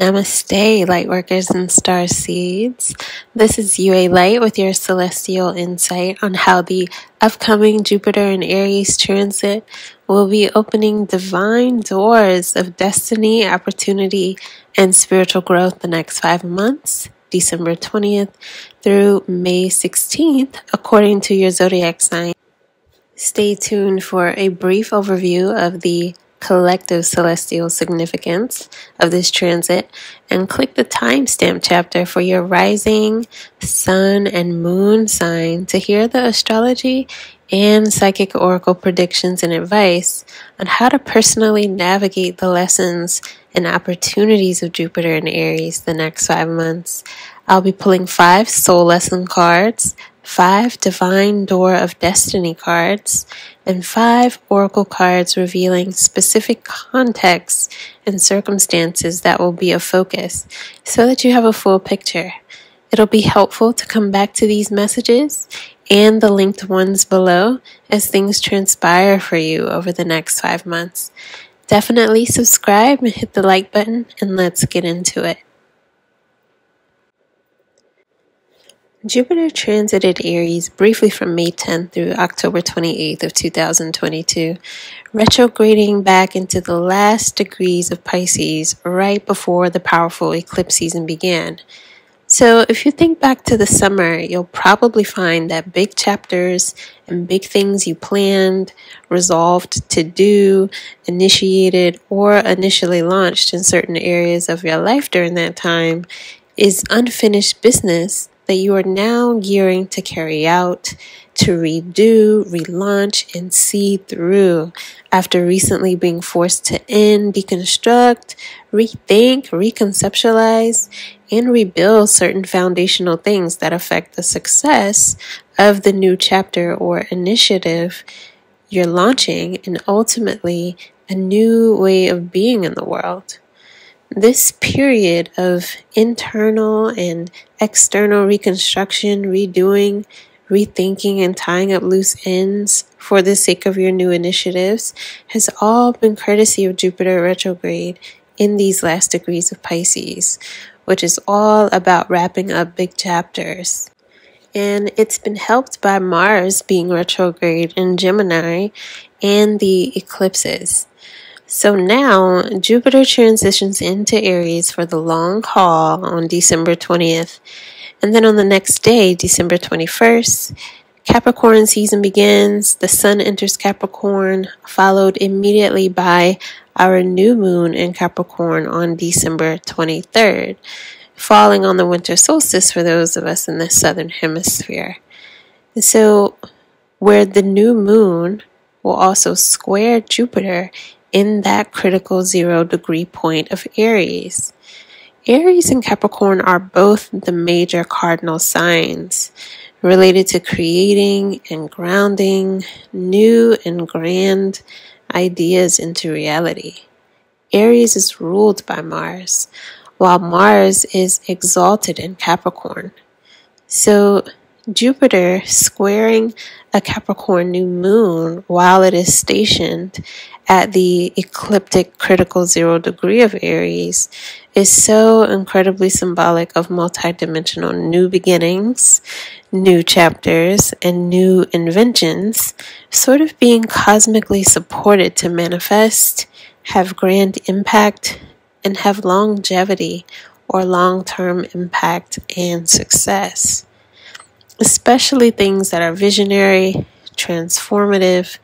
Namaste, Lightworkers and Star Seeds. This is Yué Light with your celestial insight on how the upcoming Jupiter and Aries transit will be opening divine doors of destiny, opportunity, and spiritual growth the next five months, December 20th through May 16th, according to your zodiac sign. Stay tuned for a brief overview of the collective celestial significance of this transit and click the timestamp chapter for your rising, sun, and moon sign to hear the astrology and psychic oracle predictions and advice on how to personally navigate the lessons and opportunities of Jupiter and Aries the next five months. I'll be pulling five soul lesson cards, five Divine Door of Destiny cards, and five Oracle cards revealing specific contexts and circumstances that will be a focus so that you have a full picture. It'll be helpful to come back to these messages and the linked ones below as things transpire for you over the next five months. Definitely subscribe and hit the like button, and let's get into it. Jupiter transited Aries briefly from May 10th through October 28th of 2022, retrograding back into the last degrees of Pisces right before the powerful eclipse season began. So, if you think back to the summer, you'll probably find that big chapters and big things you planned, resolved to do, initiated, or initially launched in certain areas of your life during that time is unfinished business that you are now gearing to carry out, to redo, relaunch, and see through after recently being forced to end, deconstruct, rethink, reconceptualize, and rebuild certain foundational things that affect the success of the new chapter or initiative you're launching and ultimately a new way of being in the world. This period of internal and external reconstruction, redoing, rethinking, and tying up loose ends for the sake of your new initiatives has all been courtesy of Jupiter retrograde in these last degrees of Pisces, which is all about wrapping up big chapters. And it's been helped by Mars being retrograde in Gemini and the eclipses. So now Jupiter transitions into Aries for the long haul on December 20th. And then on the next day, December 21st, Capricorn season begins. The sun enters Capricorn, followed immediately by our new moon in Capricorn on December 23rd, falling on the winter solstice for those of us in the southern hemisphere. And so, where the new moon will also square Jupiter in that critical zero degree point of Aries. Aries and Capricorn are both the major cardinal signs related to creating and grounding new and grand ideas into reality. Aries is ruled by Mars, while Mars is exalted in Capricorn. So, Jupiter squaring a Capricorn new moon while it is stationed at the ecliptic critical zero degree of Aries is so incredibly symbolic of multidimensional new beginnings, new chapters, and new inventions, sort of being cosmically supported to manifest, have grand impact, and have longevity or long term impact and success especially things that are visionary, transformative,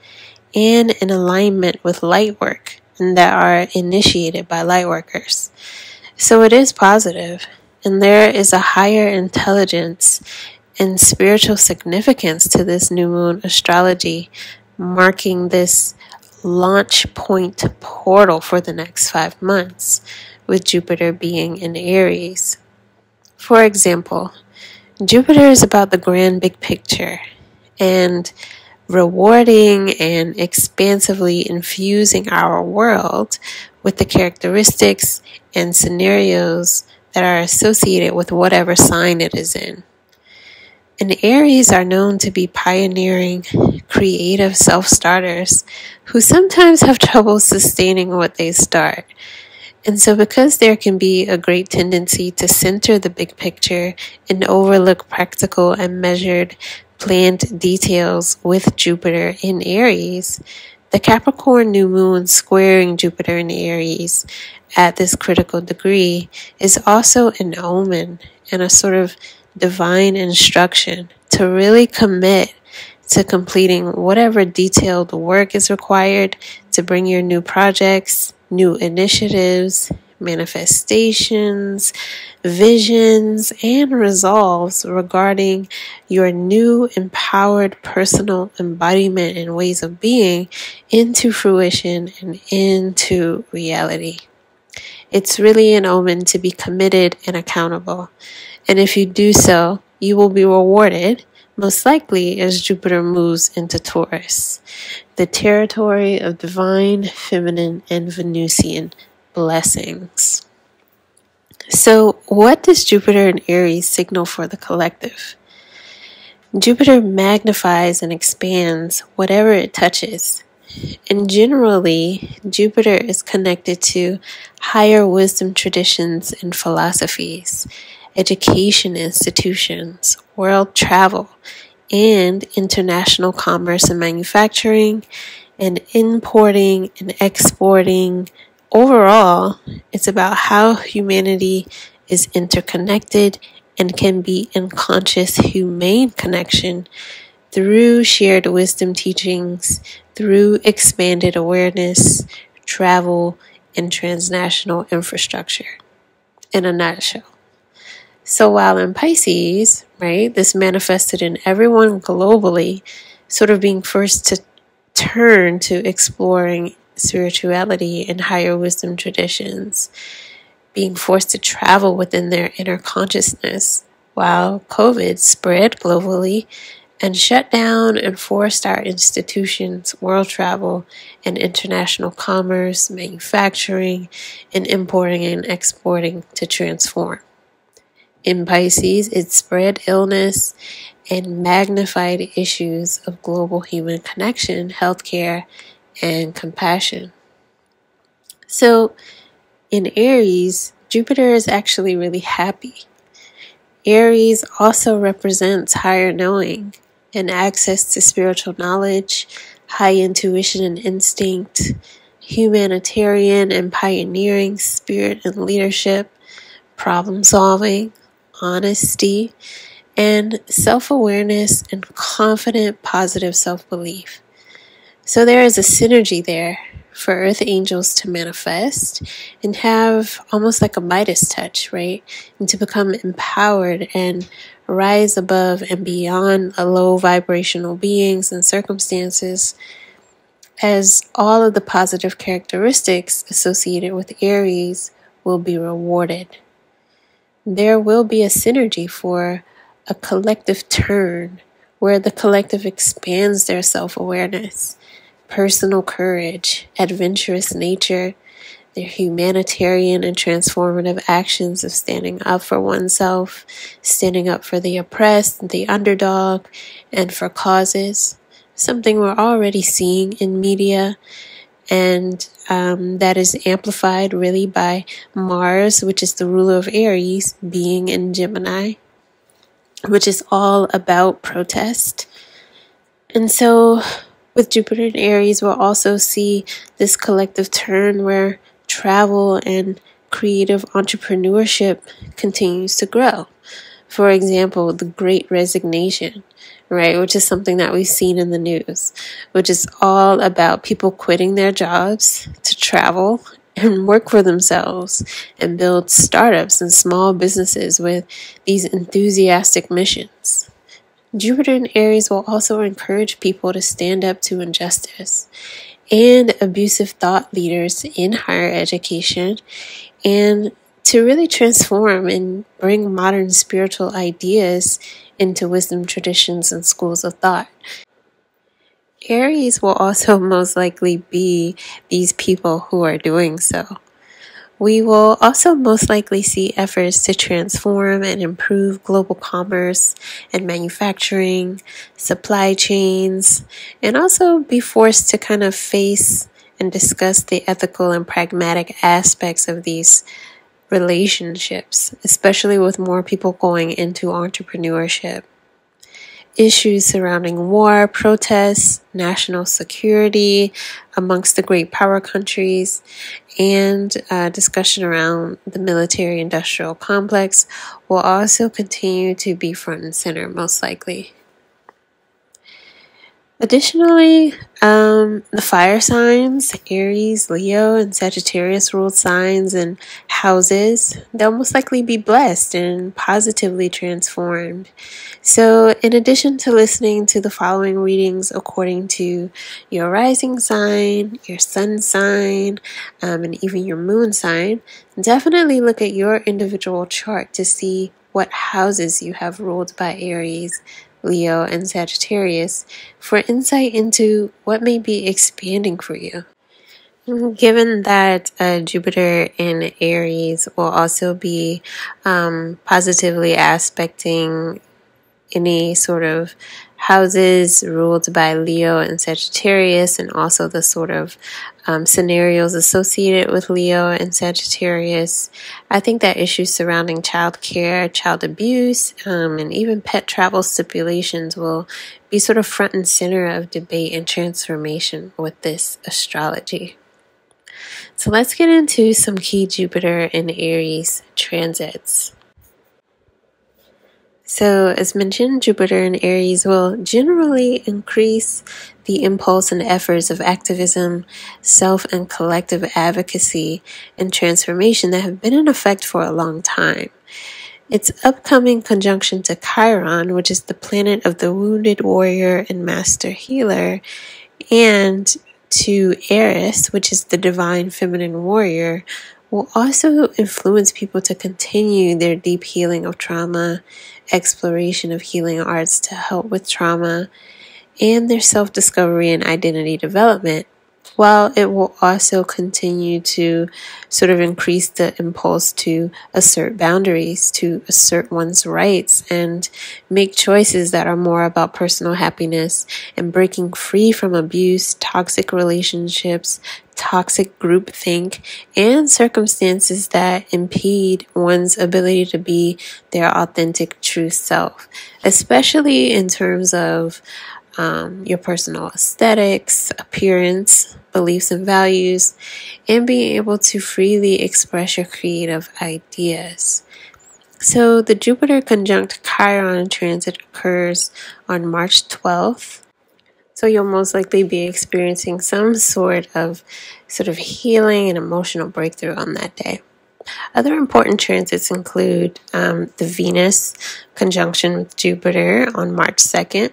and in alignment with light work and that are initiated by light workers. So it is positive, and there is a higher intelligence and spiritual significance to this new moon astrology, marking this launch point portal for the next five months, with Jupiter being in Aries. For example, Jupiter is about the grand big picture and rewarding and expansively infusing our world with the characteristics and scenarios that are associated with whatever sign it is in. And Aries are known to be pioneering, creative self starters who sometimes have trouble sustaining what they start. And so, because there can be a great tendency to center the big picture and overlook practical and measured planned details with Jupiter in Aries, the Capricorn new moon squaring Jupiter in Aries at this critical degree is also an omen and a sort of divine instruction to really commit to completing whatever detailed work is required to bring your new projects, new initiatives, manifestations, visions, and resolves regarding your new empowered personal embodiment and ways of being into fruition and into reality. It's really an omen to be committed and accountable. And if you do so, you will be rewarded, most likely as Jupiter moves into Taurus, the territory of divine, feminine, and Venusian blessings. So, what does Jupiter in Aries signal for the collective? Jupiter magnifies and expands whatever it touches. And generally, Jupiter is connected to higher wisdom traditions and philosophies, education institutions, world travel, and international commerce and manufacturing, and importing and exporting. Overall, it's about how humanity is interconnected and can be in conscious, humane connection through shared wisdom teachings, through expanded awareness, travel, and transnational infrastructure. In a nutshell. So while in Pisces, right, this manifested in everyone globally, sort of being first to turn to exploring spirituality and higher wisdom traditions, being forced to travel within their inner consciousness, while COVID spread globally and shut down and forced our institutions, world travel, and international commerce, manufacturing, and importing and exporting to transform. In Pisces, it spread illness and magnified issues of global human connection, healthcare, and compassion. So, in Aries, Jupiter is actually really happy. Aries also represents higher knowing and access to spiritual knowledge, high intuition and instinct, humanitarian and pioneering spirit and leadership, problem solving, honesty, and self awareness and confident, positive self belief. So there is a synergy there for earth angels to manifest and have almost like a Midas touch, right? And to become empowered and rise above and beyond a low vibrational beings and circumstances as all of the positive characteristics associated with Aries will be rewarded. There will be a synergy for a collective turn where the collective expands their self awareness, personal courage, adventurous nature, their humanitarian and transformative actions of standing up for oneself, standing up for the oppressed, the underdog, and for causes. Something we're already seeing in media, and um, that is amplified really by Mars, which is the ruler of Aries, being in Gemini, which is all about protest. And so, with Jupiter in Aries, we'll also see this collective turn where travel and creative entrepreneurship continues to grow. For example, the great resignation, right, which is something that we've seen in the news, which is all about people quitting their jobs to travel and work for themselves and build startups and small businesses with these enthusiastic missions. Jupiter and Aries will also encourage people to stand up to injustice and abusive thought leaders in higher education and to really transform and bring modern spiritual ideas into wisdom traditions and schools of thought. Aries will also most likely be these people who are doing so. We will also most likely see efforts to transform and improve global commerce and manufacturing, supply chains, and also be forced to kind of face and discuss the ethical and pragmatic aspects of these relationships, especially with more people going into entrepreneurship. Issues surrounding war, protests, national security amongst the great power countries, and uh, discussion around the military industrial complex will also continue to be front and center, most likely. Additionally, um, the fire signs, Aries, Leo, and Sagittarius ruled signs and houses, they'll most likely be blessed and positively transformed. So, in addition to listening to the following readings according to your rising sign, your sun sign, um, and even your moon sign, definitely look at your individual chart to see what houses you have ruled by Aries, Leo, and Sagittarius for insight into what may be expanding for you. Given that uh, Jupiter in Aries will also be um, positively aspecting any sort of houses ruled by Leo and Sagittarius, and also the sort of um, scenarios associated with Leo and Sagittarius. I think that issues surrounding child care, child abuse, um, and even pet travel stipulations will be sort of front and center of debate and transformation with this astrology. So let's get into some key Jupiter and Aries transits. So, as mentioned, Jupiter in Aries will generally increase the impulse and efforts of activism, self and collective advocacy, and transformation that have been in effect for a long time. Its upcoming conjunction to Chiron, which is the planet of the wounded warrior and master healer, and to Eris, which is the divine feminine warrior, will also influence people to continue their deep healing of trauma exploration of healing arts to help with trauma and their self discovery and identity development, while it will also continue to sort of increase the impulse to assert boundaries, to assert one's rights, and make choices that are more about personal happiness and breaking free from abuse, toxic relationships, toxic groupthink, and circumstances that impede one's ability to be their authentic true self, especially in terms of um, your personal aesthetics, appearance, beliefs, and values, and being able to freely express your creative ideas. So, the Jupiter conjunct Chiron transit occurs on March 12th so you'll most likely be experiencing some sort of sort of healing and emotional breakthrough on that day. Other important transits include um, the Venus conjunction with Jupiter on March 2nd.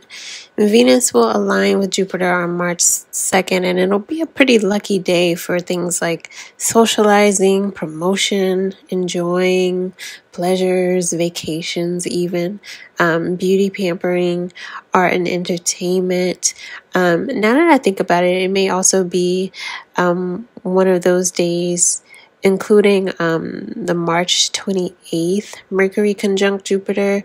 Venus will align with Jupiter on March 2nd, and it'll be a pretty lucky day for things like socializing, promotion, enjoying pleasures, vacations, even um, beauty pampering, art and entertainment. Um, now that I think about it, it may also be um, one of those days including um, the March 28th Mercury conjunct Jupiter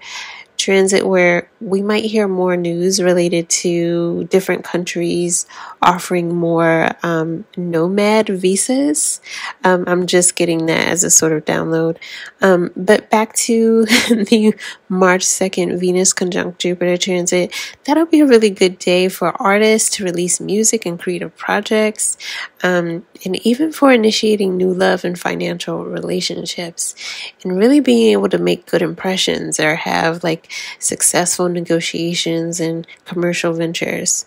transit where we might hear more news related to different countries offering more um, nomad visas. Um, I'm just getting that as a sort of download. Um, but back to the March 2nd Venus conjunct Jupiter transit, that'll be a really good day for artists to release music and creative projects, um, and even for initiating new love and financial relationships, and really being able to make good impressions or have like successful negotiations and commercial ventures.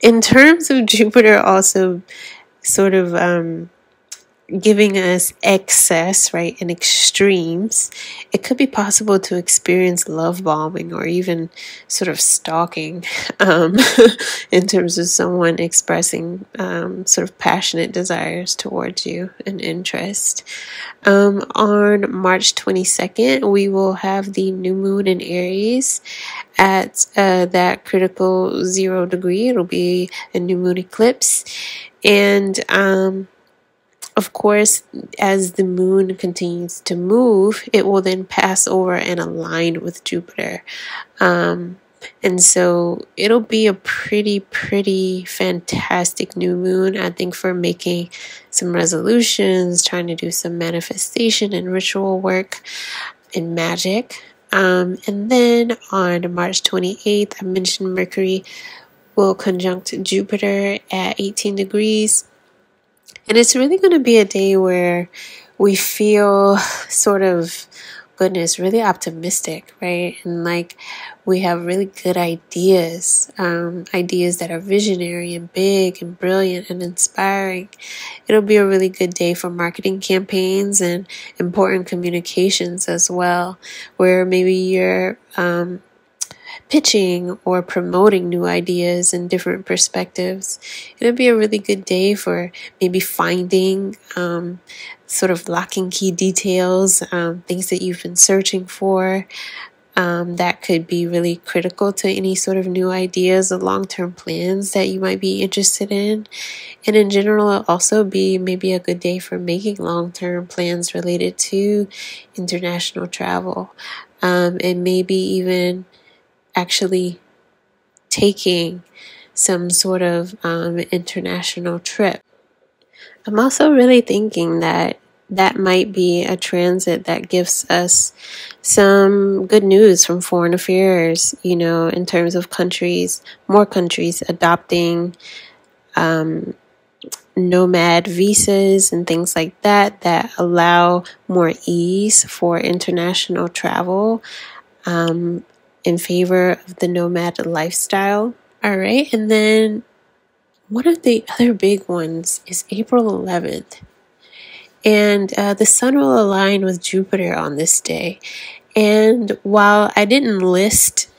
In terms of Jupiter, also sort of um, giving us excess, right, and extremes, it could be possible to experience love bombing or even sort of stalking um, in terms of someone expressing um, sort of passionate desires towards you and interest. Um, on March 22nd, we will have the new moon in Aries at uh, that critical zero degree. It'll be a new moon eclipse. And, um, of course, as the moon continues to move, it will then pass over and align with Jupiter. Um, And so it'll be a pretty, pretty fantastic new moon, I think, for making some resolutions, trying to do some manifestation and ritual work and magic. Um, and then on March 28th, I mentioned Mercury will conjunct Jupiter at 18 degrees. And it's really going to be a day where we feel sort of goodness, really optimistic, right? And like we have really good ideas, um, ideas that are visionary and big and brilliant and inspiring. It'll be a really good day for marketing campaigns and important communications as well, where maybe you're um, pitching or promoting new ideas and different perspectives. It'd be a really good day for maybe finding um, sort of locking key details, um, things that you've been searching for. Um, that could be really critical to any sort of new ideas or long term plans that you might be interested in. And in general, it'll also be maybe a good day for making long term plans related to international travel um, and maybe even actually taking some sort of um, international trip. I'm also really thinking that that might be a transit that gives us some good news from foreign affairs, you know, in terms of countries, more countries adopting um, nomad visas and things like that that allow more ease for international travel. Um, in favor of the nomad lifestyle. All right, and then one of the other big ones is April 11th. And uh, the sun will align with Jupiter on this day. And while I didn't list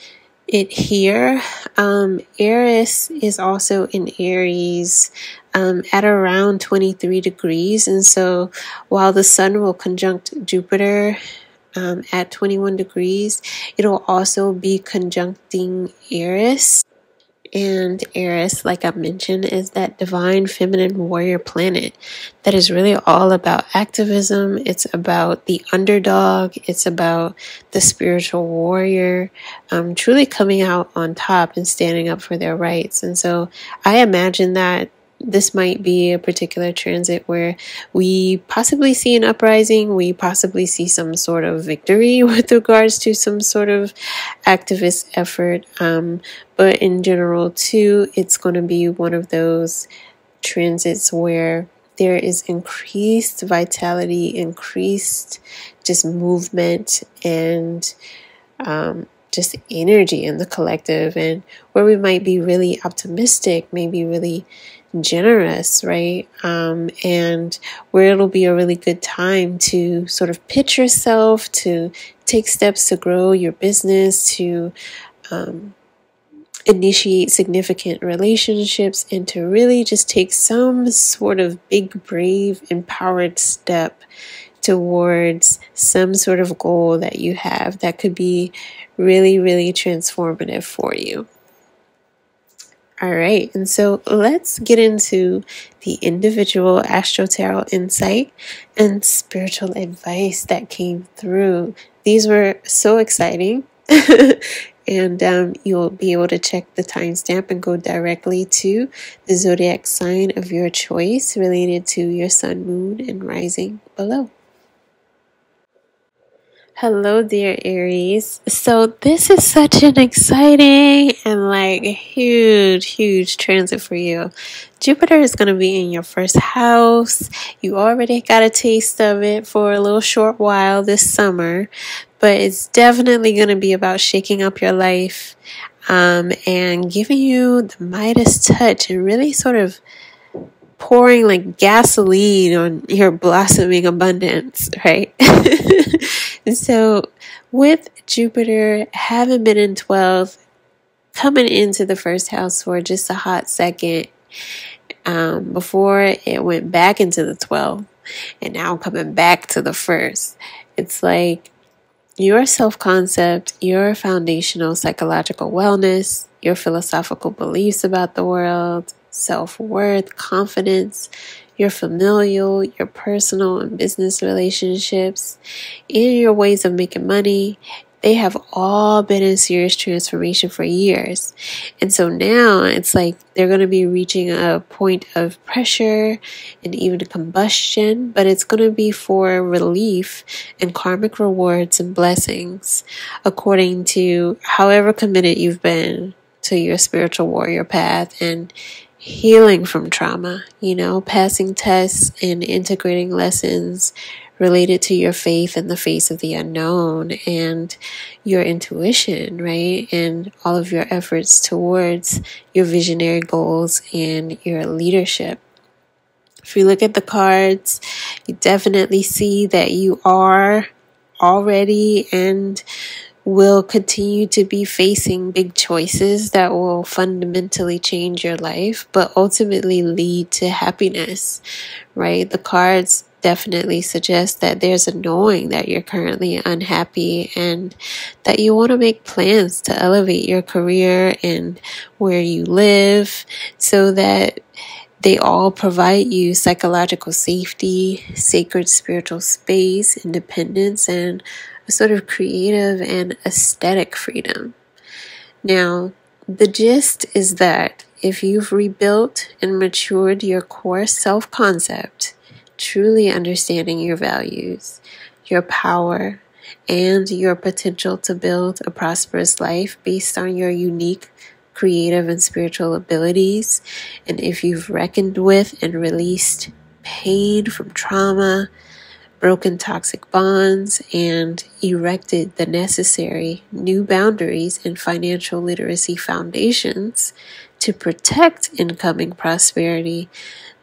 it here, um, Eris is also in Aries um, at around 23 degrees. And so while the sun will conjunct Jupiter um, at 21 degrees. It'll also be conjuncting Eris. And Eris, like I mentioned, is that divine feminine warrior planet that is really all about activism. It's about the underdog. It's about the spiritual warrior, um, truly coming out on top and standing up for their rights. And so I imagine that this might be a particular transit where we possibly see an uprising, we possibly see some sort of victory with regards to some sort of activist effort. Um, but in general, too, it's going to be one of those transits where there is increased vitality, increased just movement, and um, just energy in the collective, and where we might be really optimistic, maybe really generous, right? Um, and where it'll be a really good time to sort of pitch yourself, to take steps to grow your business, to um, initiate significant relationships, and to really just take some sort of big, brave, empowered step towards some sort of goal that you have that could be really, really transformative for you. All right, and so let's get into the individual Astro Tarot insight and spiritual advice that came through. These were so exciting, and um, you'll be able to check the timestamp and go directly to the zodiac sign of your choice related to your sun, moon, and rising below. Hello, dear Aries. So, this is such an exciting and like huge, huge transit for you. Jupiter is going to be in your first house. You already got a taste of it for a little short while this summer, but it's definitely going to be about shaking up your life um, and giving you the Midas touch and really sort of pouring like gasoline on your blossoming abundance, right? and so, with Jupiter having been in 12, coming into the first house for just a hot second um, before it went back into the 12, and now coming back to the first, it's like your self concept, your foundational psychological wellness, your philosophical beliefs about the world, self worth, confidence, your familial, your personal and business relationships, and your ways of making money, they have all been in serious transformation for years. And so now it's like they're going to be reaching a point of pressure and even combustion, but it's going to be for relief and karmic rewards and blessings according to however committed you've been to your spiritual warrior path and healing from trauma, you know, passing tests and integrating lessons related to your faith in the face of the unknown and your intuition, right? And all of your efforts towards your visionary goals and your leadership. If you look at the cards, you definitely see that you are already and will continue to be facing big choices that will fundamentally change your life, but ultimately lead to happiness, right? The cards definitely suggest that there's a knowing that you're currently unhappy and that you want to make plans to elevate your career and where you live so that they all provide you psychological safety, sacred spiritual space, independence, and a sort of creative and aesthetic freedom. Now, the gist is that if you've rebuilt and matured your core self concept, truly understanding your values, your power, and your potential to build a prosperous life based on your unique creative and spiritual abilities, and if you've reckoned with and released pain from trauma, broken toxic bonds, and erected the necessary new boundaries and financial literacy foundations to protect incoming prosperity,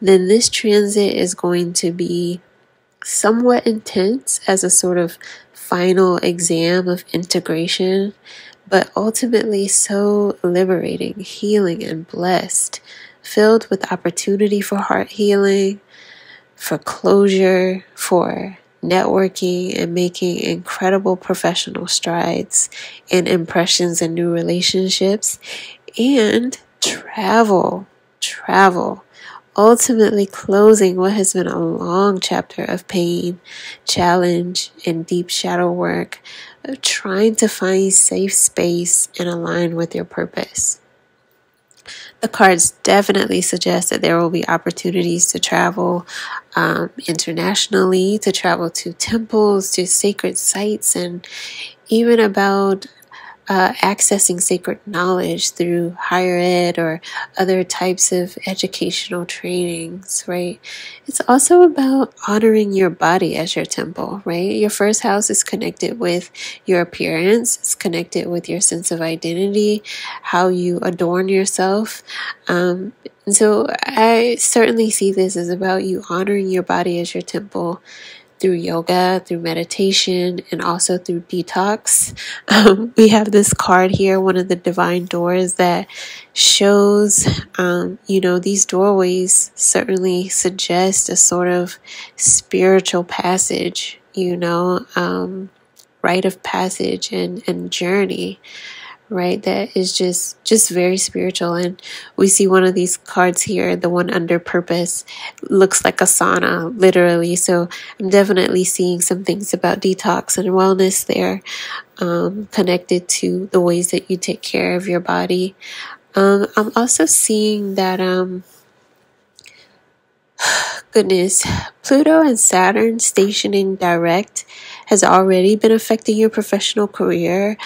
then this transit is going to be somewhat intense as a sort of final exam of integration, but ultimately so liberating, healing, and blessed, filled with opportunity for heart healing, for closure, for networking and making incredible professional strides and impressions and new relationships, and travel, travel ultimately closing what has been a long chapter of pain, challenge, and deep shadow work of trying to find safe space and align with your purpose. The cards definitely suggest that there will be opportunities to travel um, internationally, to travel to temples, to sacred sites, and even about uh, accessing sacred knowledge through higher ed or other types of educational trainings, right? It's also about honoring your body as your temple, right? Your first house is connected with your appearance, it's connected with your sense of identity, how you adorn yourself. Um, so I certainly see this as about you honoring your body as your temple through yoga, through meditation, and also through detox. Um, we have this card here, one of the divine doors that shows, um, you know, these doorways certainly suggest a sort of spiritual passage, you know, um, rite of passage and, and journey right that is just just very spiritual. And we see one of these cards here the one under purpose looks like a sauna literally. So i'm definitely seeing some things about detox and wellness there um, connected to the ways that you take care of your body. Um, i'm also seeing that um, goodness pluto and saturn stationing direct has already been affecting your professional career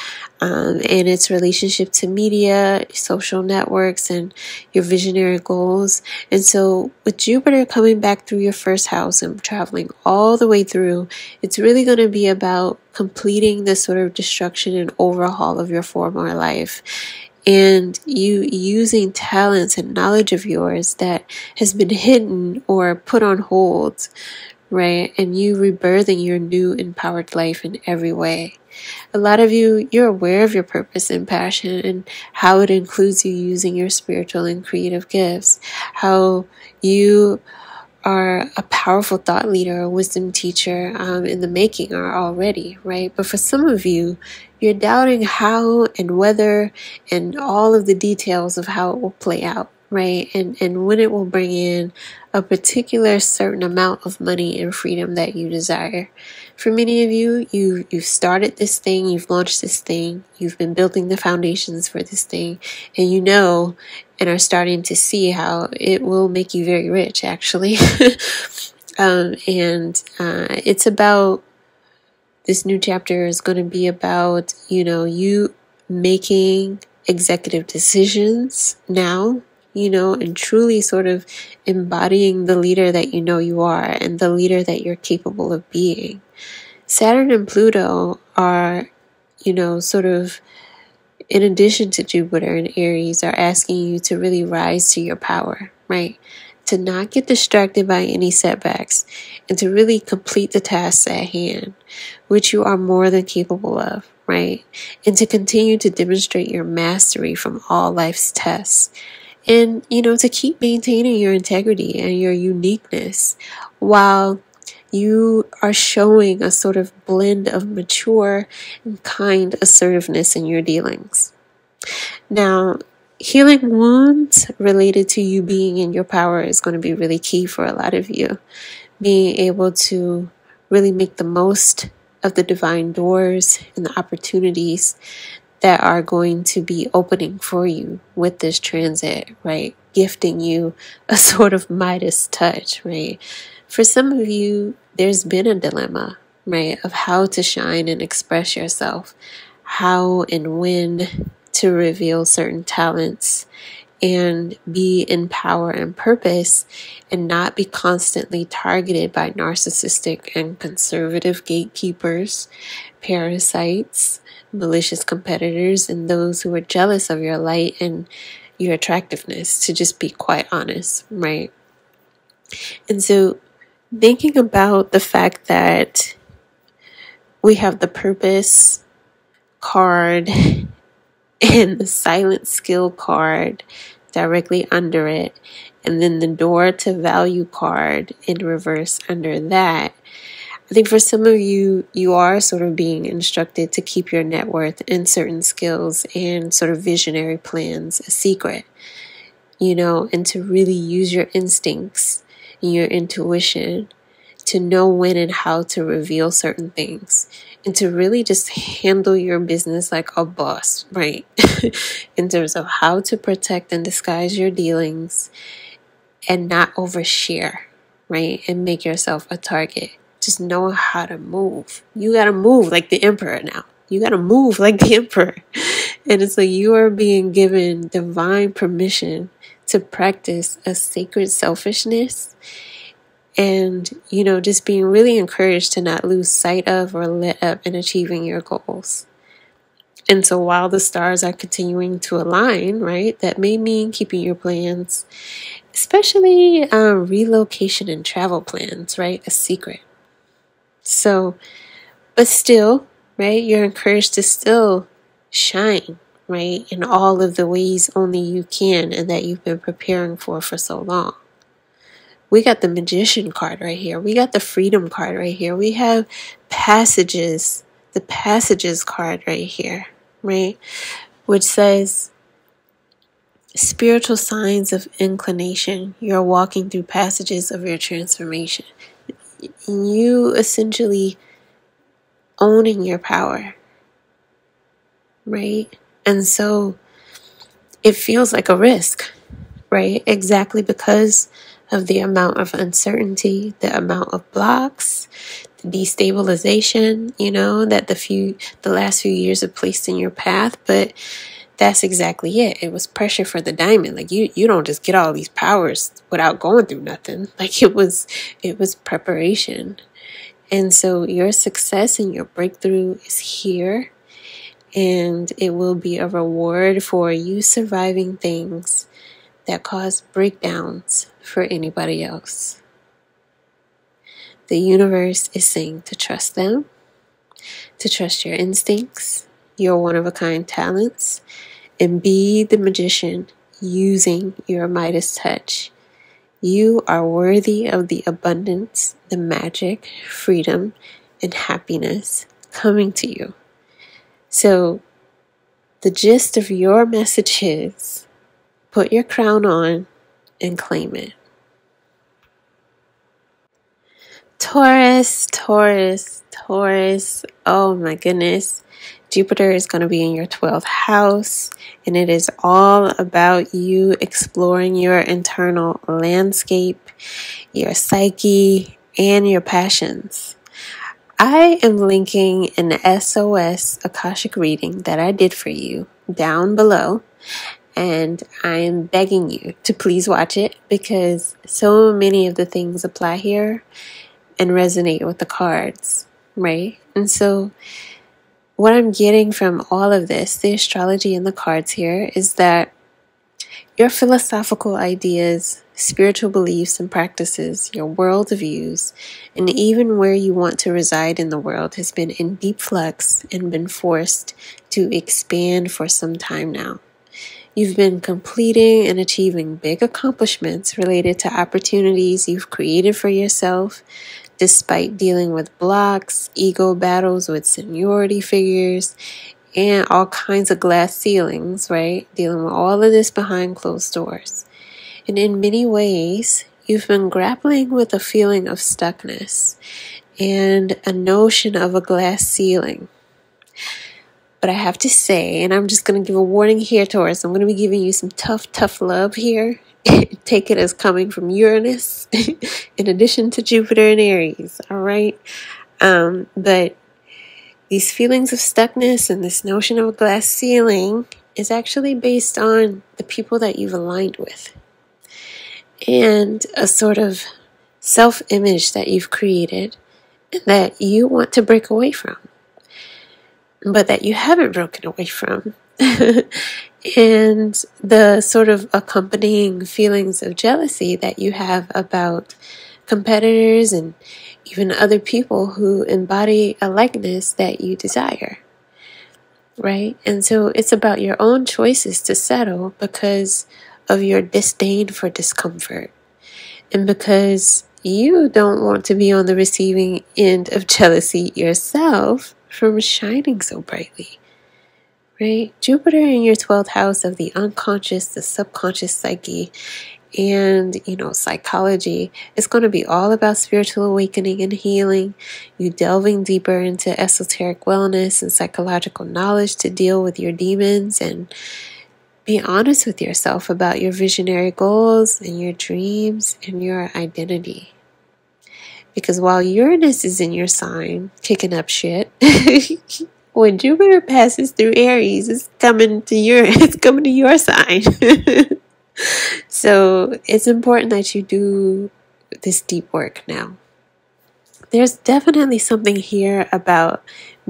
um, and its relationship to media, social networks, and your visionary goals. And so, with Jupiter coming back through your first house and traveling all the way through, it's really going to be about completing this sort of destruction and overhaul of your former life and you using talents and knowledge of yours that has been hidden or put on hold right? And you rebirthing your new empowered life in every way. A lot of you, you're aware of your purpose and passion and how it includes you using your spiritual and creative gifts, how you are a powerful thought leader, a wisdom teacher um, in the making are already, right? But for some of you, you're doubting how and whether and all of the details of how it will play out right? And and when it will bring in a particular certain amount of money and freedom that you desire. For many of you, you you've started this thing, you've launched this thing, you've been building the foundations for this thing, and you know and are starting to see how it will make you very rich actually. um, and uh, it's about this new chapter is going to be about, you know, you making executive decisions now you know, and truly sort of embodying the leader that you know you are and the leader that you're capable of being. Saturn and Pluto are, you know, sort of in addition to Jupiter and Aries, are asking you to really rise to your power, right? To not get distracted by any setbacks and to really complete the tasks at hand, which you are more than capable of, right? And to continue to demonstrate your mastery from all life's tests and you know to keep maintaining your integrity and your uniqueness while you are showing a sort of blend of mature and kind assertiveness in your dealings. Now, healing wounds related to you being in your power is going to be really key for a lot of you. Being able to really make the most of the divine doors and the opportunities that are going to be opening for you with this transit, right? Gifting you a sort of Midas touch, right? For some of you, there's been a dilemma, right, of how to shine and express yourself, how and when to reveal certain talents and be in power and purpose and not be constantly targeted by narcissistic and conservative gatekeepers, parasites, malicious competitors and those who are jealous of your light and your attractiveness, to just be quite honest, right? And so, thinking about the fact that we have the purpose card and the silent skill card directly under it, and then the door to value card in reverse under that I think for some of you, you are sort of being instructed to keep your net worth and certain skills and sort of visionary plans a secret, you know, and to really use your instincts and your intuition to know when and how to reveal certain things and to really just handle your business like a boss, right? in terms of how to protect and disguise your dealings and not overshare, right? And make yourself a target just know how to move. You got to move like the emperor now. You got to move like the emperor. And it's like you are being given divine permission to practice a sacred selfishness and, you know, just being really encouraged to not lose sight of or let up in achieving your goals. And so while the stars are continuing to align, right, that may mean keeping your plans, especially uh, relocation and travel plans, right, a secret. So, but still, right, you're encouraged to still shine, right, in all of the ways only you can and that you've been preparing for for so long. We got the magician card right here. We got the freedom card right here. We have passages, the passages card right here, right, which says, spiritual signs of inclination. You're walking through passages of your transformation you essentially owning your power, right? And so it feels like a risk, right? Exactly because of the amount of uncertainty, the amount of blocks, the destabilization, you know, that the few the last few years have placed in your path, but that's exactly it. It was pressure for the diamond. Like you you don't just get all these powers without going through nothing. Like it was it was preparation. And so your success and your breakthrough is here and it will be a reward for you surviving things that cause breakdowns for anybody else. The universe is saying to trust them, to trust your instincts, your one of a kind talents, and be the magician using your Midas touch. You are worthy of the abundance, the magic, freedom, and happiness coming to you. So, the gist of your message is put your crown on and claim it. Taurus, Taurus, Taurus. Oh my goodness. Jupiter is going to be in your 12th house, and it is all about you exploring your internal landscape, your psyche, and your passions. I am linking an SOS Akashic reading that I did for you down below, and I am begging you to please watch it because so many of the things apply here and resonate with the cards, right? And so, what I'm getting from all of this, the astrology and the cards here, is that your philosophical ideas, spiritual beliefs and practices, your world views, and even where you want to reside in the world has been in deep flux and been forced to expand for some time now. You've been completing and achieving big accomplishments related to opportunities you've created for yourself, despite dealing with blocks, ego battles with seniority figures, and all kinds of glass ceilings, right? Dealing with all of this behind closed doors. And in many ways, you've been grappling with a feeling of stuckness and a notion of a glass ceiling. But I have to say, and I'm just going to give a warning here, Taurus, I'm going to be giving you some tough, tough love here take it as coming from Uranus in addition to Jupiter and Aries, all right? Um, but these feelings of stuckness and this notion of a glass ceiling is actually based on the people that you've aligned with and a sort of self image that you've created that you want to break away from, but that you haven't broken away from. and the sort of accompanying feelings of jealousy that you have about competitors and even other people who embody a likeness that you desire. Right? And so it's about your own choices to settle because of your disdain for discomfort and because you don't want to be on the receiving end of jealousy yourself from shining so brightly right? Jupiter in your 12th house of the unconscious, the subconscious psyche, and you know, psychology is going to be all about spiritual awakening and healing. You delving deeper into esoteric wellness and psychological knowledge to deal with your demons and be honest with yourself about your visionary goals and your dreams and your identity. Because while Uranus is in your sign, kicking up shit, when Jupiter passes through Aries, it's coming to your it's coming to your sign. so it's important that you do this deep work now. There's definitely something here about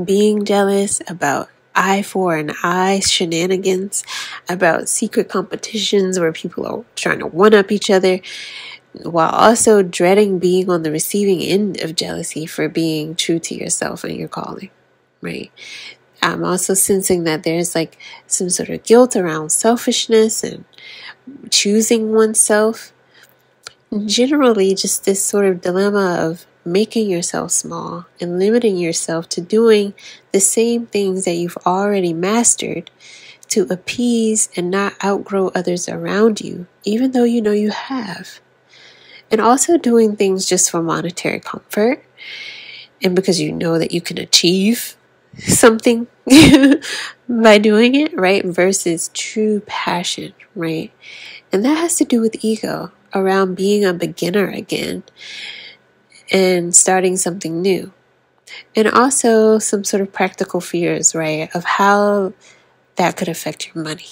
being jealous, about eye for an eye shenanigans, about secret competitions where people are trying to one up each other, while also dreading being on the receiving end of jealousy for being true to yourself and your calling right? I'm also sensing that there's like some sort of guilt around selfishness and choosing oneself. Generally, just this sort of dilemma of making yourself small and limiting yourself to doing the same things that you've already mastered to appease and not outgrow others around you, even though you know you have. And also doing things just for monetary comfort and because you know that you can achieve something by doing it, right? Versus true passion, right? And that has to do with ego around being a beginner again and starting something new. And also some sort of practical fears, right? Of how that could affect your money.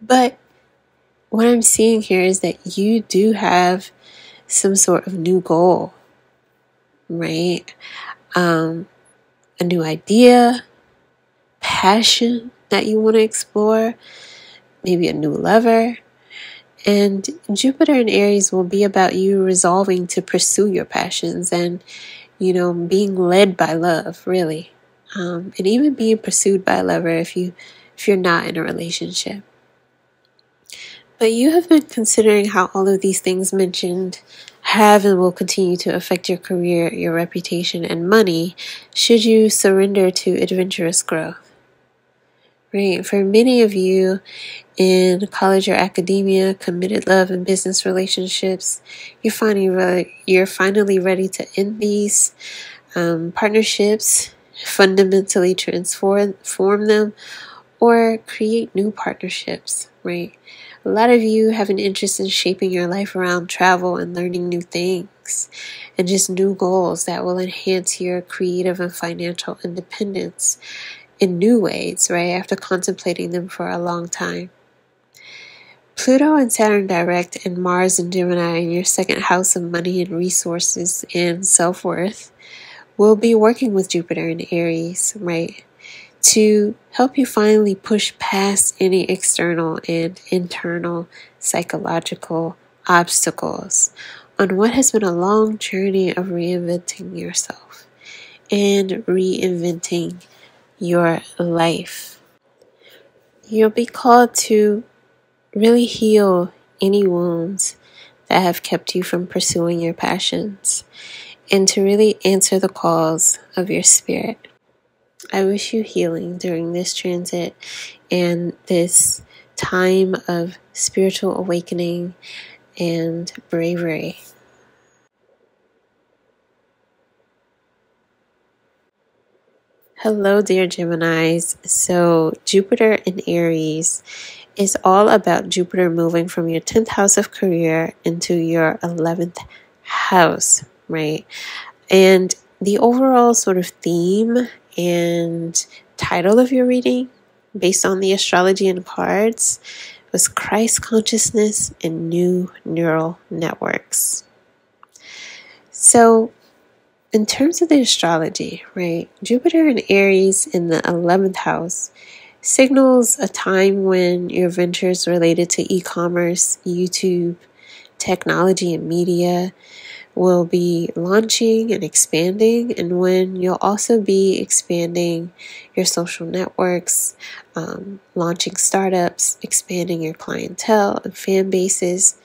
But what I'm seeing here is that you do have some sort of new goal, right? Um, a new idea, passion that you want to explore, maybe a new lover. And Jupiter in Aries will be about you resolving to pursue your passions and, you know, being led by love, really. Um, and even being pursued by a lover if you if you're not in a relationship. But you have been considering how all of these things mentioned have and will continue to affect your career, your reputation, and money should you surrender to adventurous growth. right? For many of you in college or academia, committed love and business relationships, you're finally re- you're finally ready to end these um, partnerships, fundamentally transform form them, or create new partnerships, right? A lot of you have an interest in shaping your life around travel and learning new things and just new goals that will enhance your creative and financial independence in new ways, right? After contemplating them for a long time. Pluto and Saturn direct and Mars and Gemini in your second house of money and resources and self worth will be working with Jupiter in Aries, right? To help you finally push past any external and internal psychological obstacles on what has been a long journey of reinventing yourself and reinventing your life. You'll be called to really heal any wounds that have kept you from pursuing your passions and to really answer the calls of your spirit. I wish you healing during this transit and this time of spiritual awakening and bravery. Hello, dear Geminis. So, Jupiter in Aries is all about Jupiter moving from your 10th house of career into your 11th house, right? And the overall sort of theme and title of your reading, based on the astrology and cards, was Christ consciousness and new neural networks. So, in terms of the astrology, right, Jupiter in Aries in the 11th house signals a time when your ventures related to e commerce, YouTube, technology, and media will be launching and expanding, and when you'll also be expanding your social networks, um, launching startups, expanding your clientele and fan bases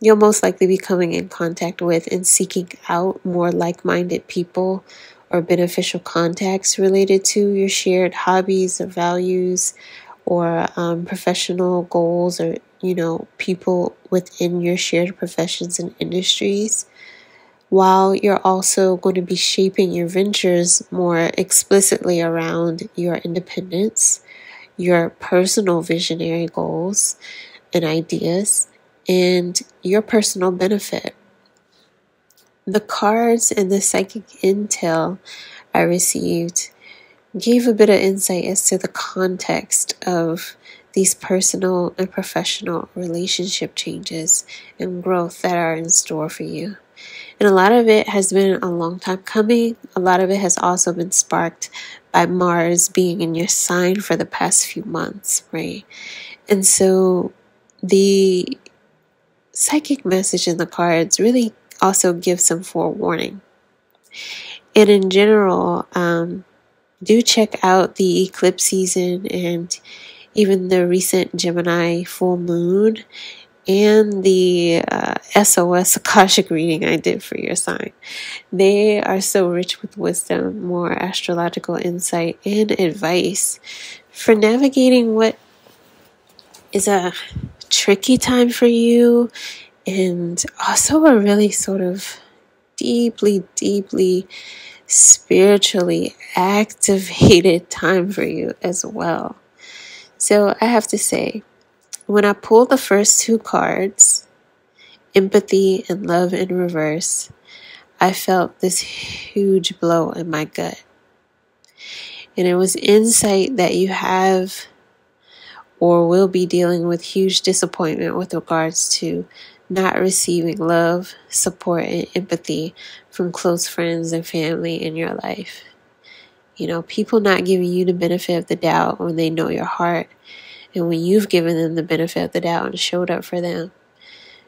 you'll most likely be coming in contact with and seeking out more like minded people or beneficial contacts related to your shared hobbies or values or um, professional goals or you know people within your shared professions and industries while you're also going to be shaping your ventures more explicitly around your independence your personal visionary goals and ideas and your personal benefit. The cards and the psychic intel I received gave a bit of insight as to the context of these personal and professional relationship changes and growth that are in store for you. And a lot of it has been a long time coming. A lot of it has also been sparked by Mars being in your sign for the past few months, right? And so the psychic message in the cards really also gives some forewarning. And in general, um, do check out the eclipse season and even the recent Gemini full moon and the uh, SOS Akashic reading I did for your sign. They are so rich with wisdom, more astrological insight, and advice for navigating what is a tricky time for you and also a really sort of deeply, deeply spiritually activated time for you as well. So I have to say, when I pulled the first two cards, empathy and love in reverse, I felt this huge blow in my gut. And it was insight that you have or will be dealing with huge disappointment with regards to not receiving love, support, and empathy from close friends and family in your life. You know, people not giving you the benefit of the doubt when they know your heart and when you've given them the benefit of the doubt and showed up for them.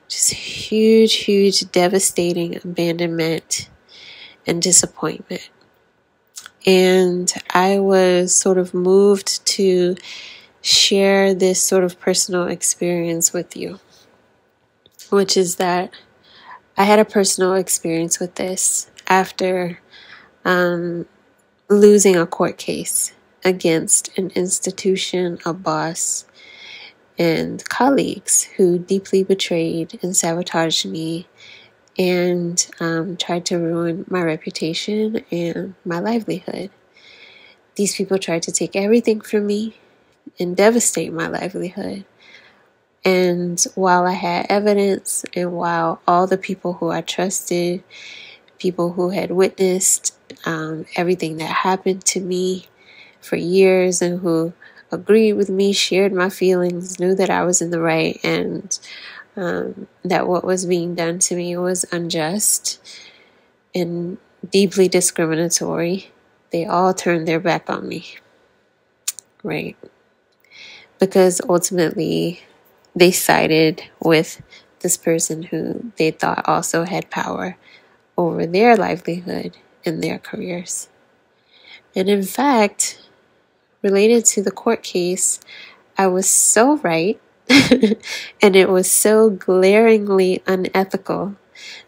Just huge, huge, devastating abandonment and disappointment. And I was sort of moved to share this sort of personal experience with you, which is that I had a personal experience with this after um, losing a court case against an institution, a boss, and colleagues who deeply betrayed and sabotaged me and um, tried to ruin my reputation and my livelihood. These people tried to take everything from me and devastate my livelihood. And while I had evidence, and while all the people who I trusted, people who had witnessed um, everything that happened to me for years and who agreed with me, shared my feelings, knew that I was in the right, and um, that what was being done to me was unjust and deeply discriminatory, they all turned their back on me. Right? Because ultimately, they sided with this person who they thought also had power over their livelihood and their careers. And in fact, related to the court case, I was so right and it was so glaringly unethical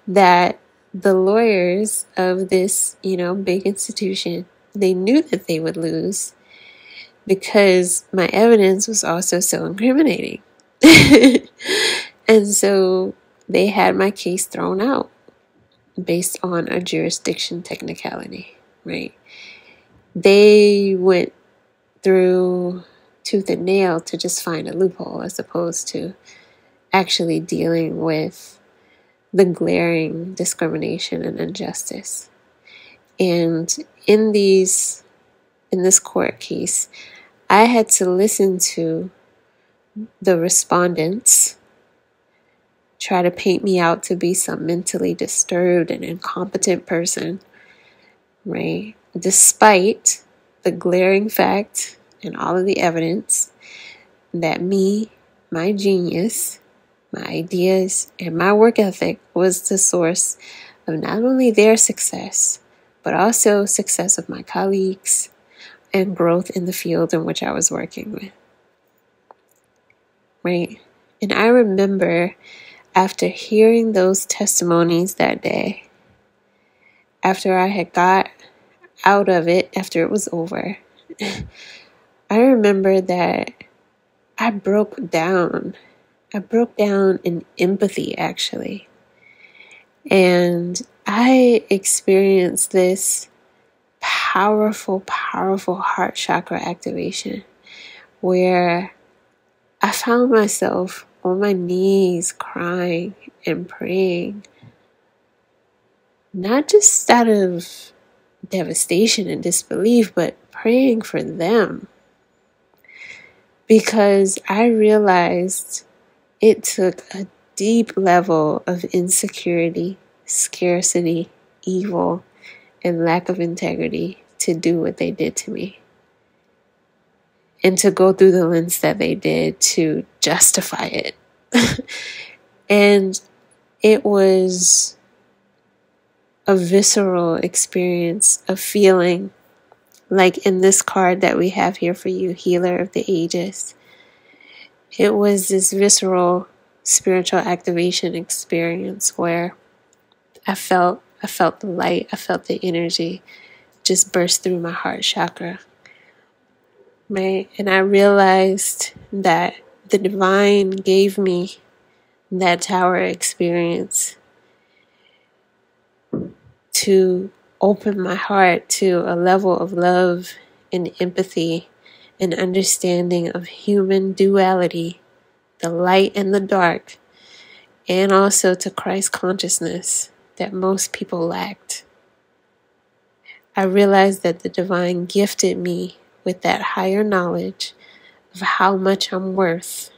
that the lawyers of this, you know, big institution, they knew that they would lose because my evidence was also so incriminating. and so they had my case thrown out based on a jurisdiction technicality, right? They went through tooth and nail to just find a loophole as opposed to actually dealing with the glaring discrimination and injustice. And in these in this court case, I had to listen to the respondents try to paint me out to be some mentally disturbed and incompetent person, right? Despite the glaring fact and all of the evidence that me, my genius, my ideas, and my work ethic was the source of not only their success, but also success of my colleagues and growth in the field in which I was working with. Right? And I remember after hearing those testimonies that day, after I had got out of it, after it was over, I remember that I broke down. I broke down in empathy, actually. And I experienced this powerful, powerful heart chakra activation where I found myself on my knees crying and praying, not just out of devastation and disbelief, but praying for them because I realized it took a deep level of insecurity, scarcity, evil, and lack of integrity to do what they did to me. And to go through the lens that they did to justify it. and it was a visceral experience of feeling like in this card that we have here for you, Healer of the Ages. It was this visceral spiritual activation experience where I felt I felt the light, I felt the energy just burst through my heart chakra. Right? And I realized that the divine gave me that tower experience to open my heart to a level of love and empathy and understanding of human duality, the light and the dark, and also to Christ consciousness that most people lacked. I realized that the divine gifted me with that higher knowledge of how much I'm worth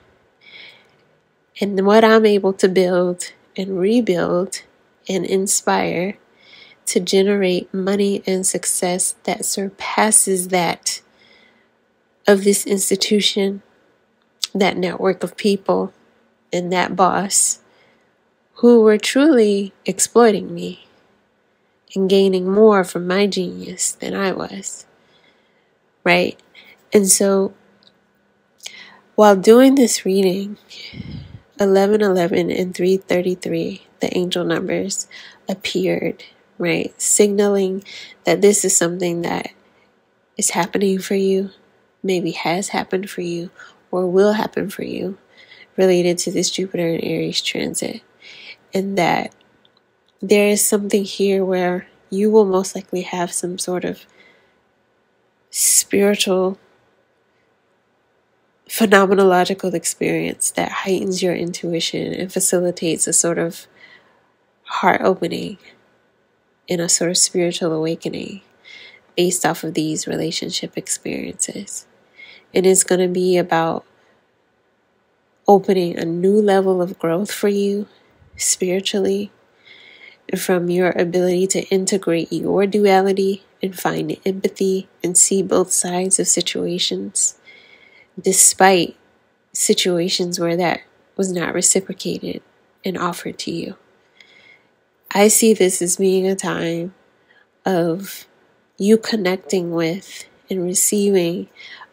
and what I'm able to build and rebuild and inspire to generate money and success that surpasses that of this institution, that network of people, and that boss who were truly exploiting me and gaining more from my genius than I was. Right? And so, while doing this reading, 1111 and 333, the angel numbers, appeared right? Signaling that this is something that is happening for you, maybe has happened for you, or will happen for you related to this Jupiter and Aries transit. And that there is something here where you will most likely have some sort of spiritual phenomenological experience that heightens your intuition and facilitates a sort of heart opening and a sort of spiritual awakening based off of these relationship experiences. And It is going to be about opening a new level of growth for you spiritually from your ability to integrate your duality and find empathy and see both sides of situations, despite situations where that was not reciprocated and offered to you. I see this as being a time of you connecting with and receiving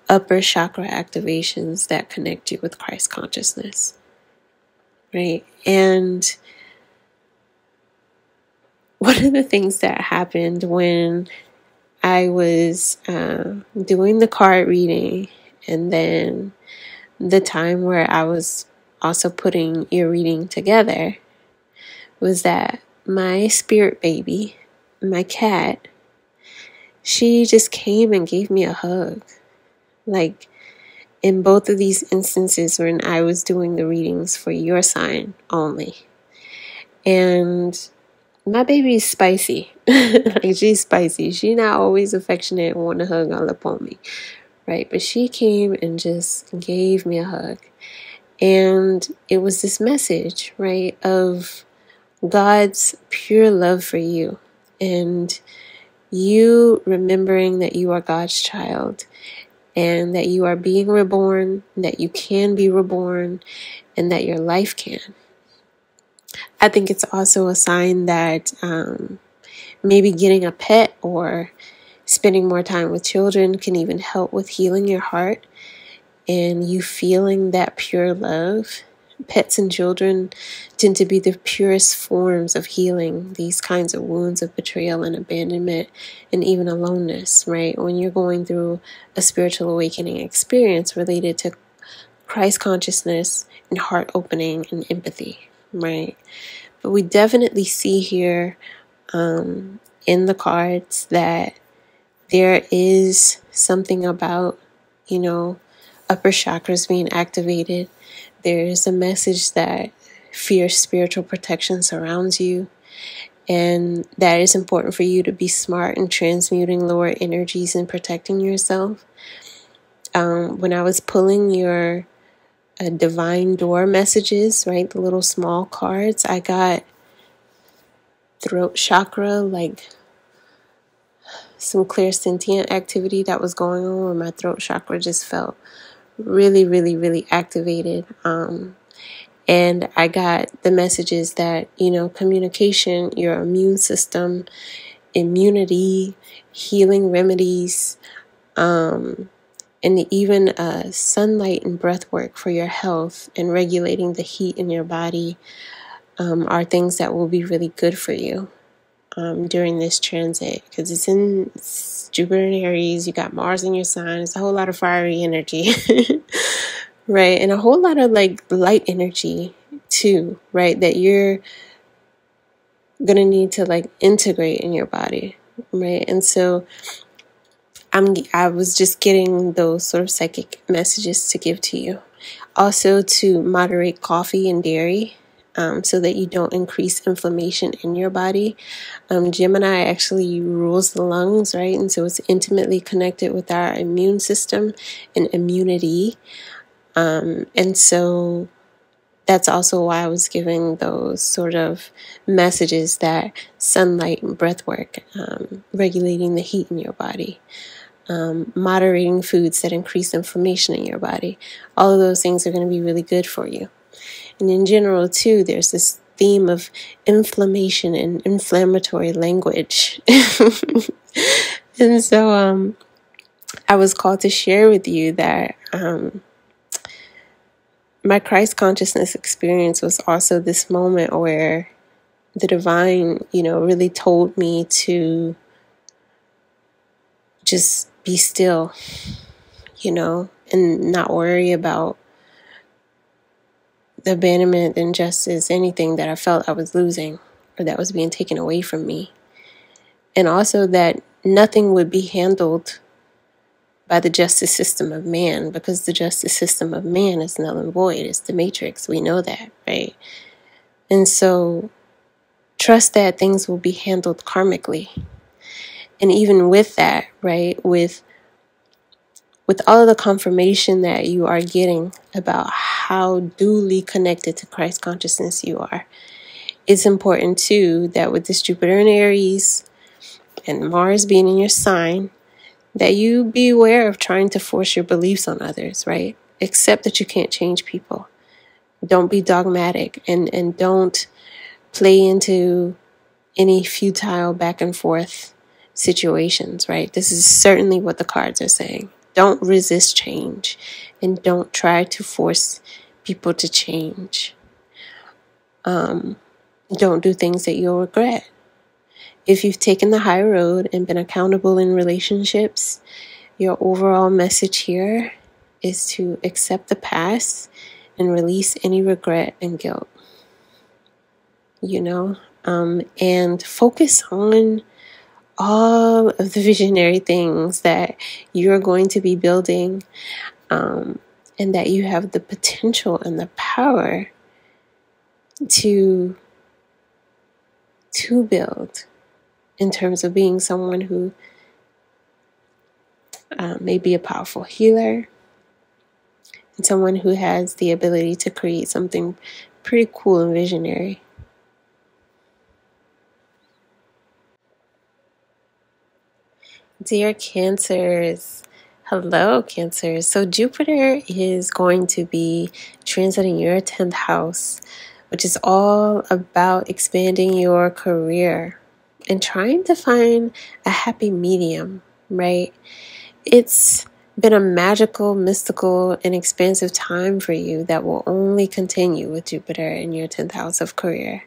upper chakra activations that connect you with Christ consciousness. Right? And one of the things that happened when I was uh, doing the card reading and then the time where I was also putting your reading together was that my spirit baby, my cat, she just came and gave me a hug. Like in both of these instances when I was doing the readings for your sign only. And my baby is spicy. like she's spicy. She's not always affectionate and want to hug all up on me. Right. But she came and just gave me a hug. And it was this message, right, of God's pure love for you. And you remembering that you are God's child and that you are being reborn, that you can be reborn, and that your life can. I think it's also a sign that um, maybe getting a pet or spending more time with children can even help with healing your heart and you feeling that pure love pets and children tend to be the purest forms of healing these kinds of wounds of betrayal and abandonment and even aloneness, right? When you're going through a spiritual awakening experience related to Christ consciousness and heart opening and empathy, right? But we definitely see here um, in the cards that there is something about, you know, upper chakras being activated there's a message that fierce spiritual protection surrounds you, and that is important for you to be smart in transmuting lower energies and protecting yourself. Um, when I was pulling your uh, divine door messages, right, the little small cards, I got throat chakra, like some clairsentient activity that was going on where my throat chakra just felt really, really, really activated. Um, and I got the messages that, you know, communication, your immune system, immunity, healing remedies, um, and even uh, sunlight and breath work for your health and regulating the heat in your body um, are things that will be really good for you um, during this transit because it's in Jupiter and Aries, you got Mars in your sign, it's a whole lot of fiery energy, right? And a whole lot of like light energy too, right? That you're gonna need to like integrate in your body, right? And so I'm I was just getting those sort of psychic messages to give to you. Also to moderate coffee and dairy um, so that you don't increase inflammation in your body. Um, Gemini actually rules the lungs, right? And so it's intimately connected with our immune system and immunity. Um, and so that's also why I was giving those sort of messages that sunlight and breath work, um, regulating the heat in your body. Um, moderating foods that increase inflammation in your body. All of those things are going to be really good for you. And in general, too, there's this theme of inflammation and inflammatory language. and so um, I was called to share with you that um, my Christ consciousness experience was also this moment where the divine, you know, really told me to just be still, you know, and not worry about the abandonment, injustice, anything that I felt I was losing or that was being taken away from me. And also that nothing would be handled by the justice system of man because the justice system of man is null and void. It's the matrix. We know that, right? And so trust that things will be handled karmically. And even with that, right, with with all of the confirmation that you are getting about how duly connected to Christ consciousness you are, it's important too that with this Jupiter in Aries and Mars being in your sign, that you be aware of trying to force your beliefs on others, right? Accept that you can't change people. Don't be dogmatic and, and don't play into any futile back and forth situations, right? This is certainly what the cards are saying. Don't resist change and don't try to force people to change. Um, don't do things that you'll regret. If you've taken the high road and been accountable in relationships, your overall message here is to accept the past and release any regret and guilt. You know, um, and focus on all of the visionary things that you're going to be building um, and that you have the potential and the power to to build in terms of being someone who uh, may be a powerful healer and someone who has the ability to create something pretty cool and visionary. Dear Cancers, hello, Cancers. So, Jupiter is going to be transiting your 10th house, which is all about expanding your career and trying to find a happy medium, right? It's been a magical, mystical, and expansive time for you that will only continue with Jupiter in your 10th house of career.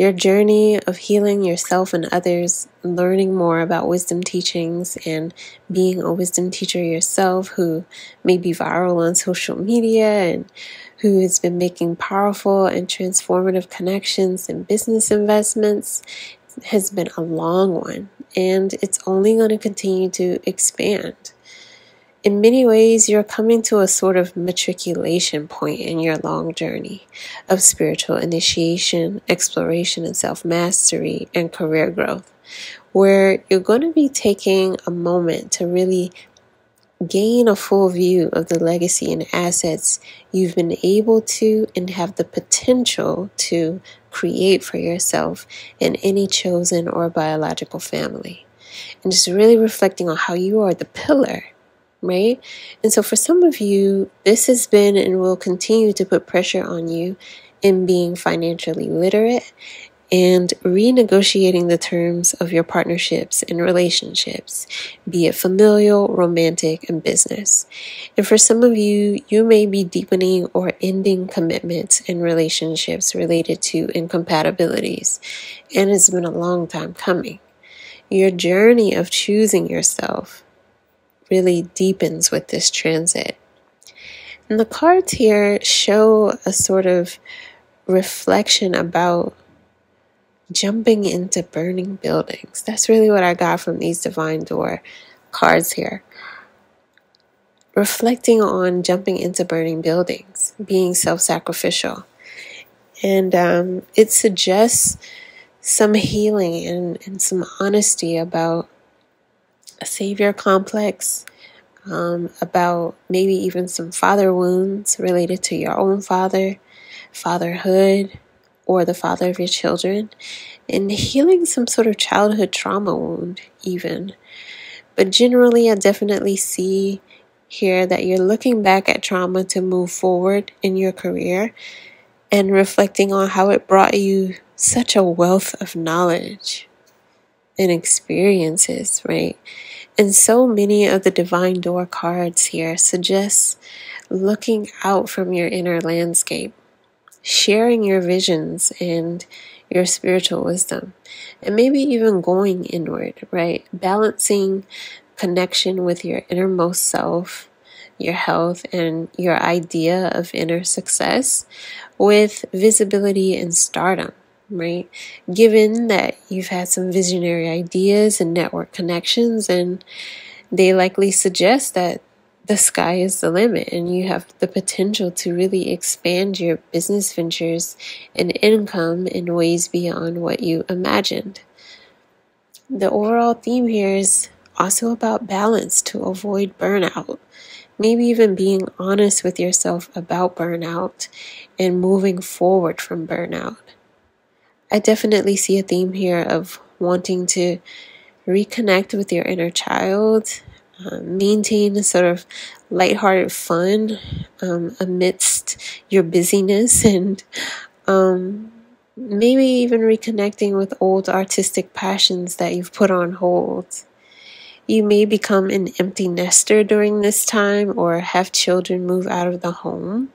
Your journey of healing yourself and others, learning more about wisdom teachings, and being a wisdom teacher yourself who may be viral on social media and who has been making powerful and transformative connections and business investments has been a long one, and it's only going to continue to expand in many ways, you're coming to a sort of matriculation point in your long journey of spiritual initiation, exploration, and self mastery and career growth, where you're going to be taking a moment to really gain a full view of the legacy and assets you've been able to and have the potential to create for yourself in any chosen or biological family. And just really reflecting on how you are the pillar right? And so for some of you, this has been and will continue to put pressure on you in being financially literate and renegotiating the terms of your partnerships and relationships, be it familial, romantic, and business. And for some of you, you may be deepening or ending commitments and relationships related to incompatibilities, and it's been a long time coming. Your journey of choosing yourself really deepens with this transit. And the cards here show a sort of reflection about jumping into burning buildings. That's really what I got from these Divine Door cards here. Reflecting on jumping into burning buildings, being self sacrificial. And um, it suggests some healing and, and some honesty about a savior complex, um, about maybe even some father wounds related to your own father, fatherhood, or the father of your children, and healing some sort of childhood trauma wound, even. But generally, I definitely see here that you're looking back at trauma to move forward in your career and reflecting on how it brought you such a wealth of knowledge and experiences, right? And so many of the divine door cards here suggest looking out from your inner landscape, sharing your visions and your spiritual wisdom, and maybe even going inward, right? Balancing connection with your innermost self, your health, and your idea of inner success with visibility and stardom, right? Given that you've had some visionary ideas and network connections, and they likely suggest that the sky is the limit and you have the potential to really expand your business ventures and income in ways beyond what you imagined. The overall theme here is also about balance to avoid burnout. Maybe even being honest with yourself about burnout and moving forward from burnout. I definitely see a theme here of wanting to reconnect with your inner child um, maintain a sort of lighthearted fun um, amidst your busyness and um, maybe even reconnecting with old artistic passions that you've put on hold. You may become an empty nester during this time or have children move out of the home.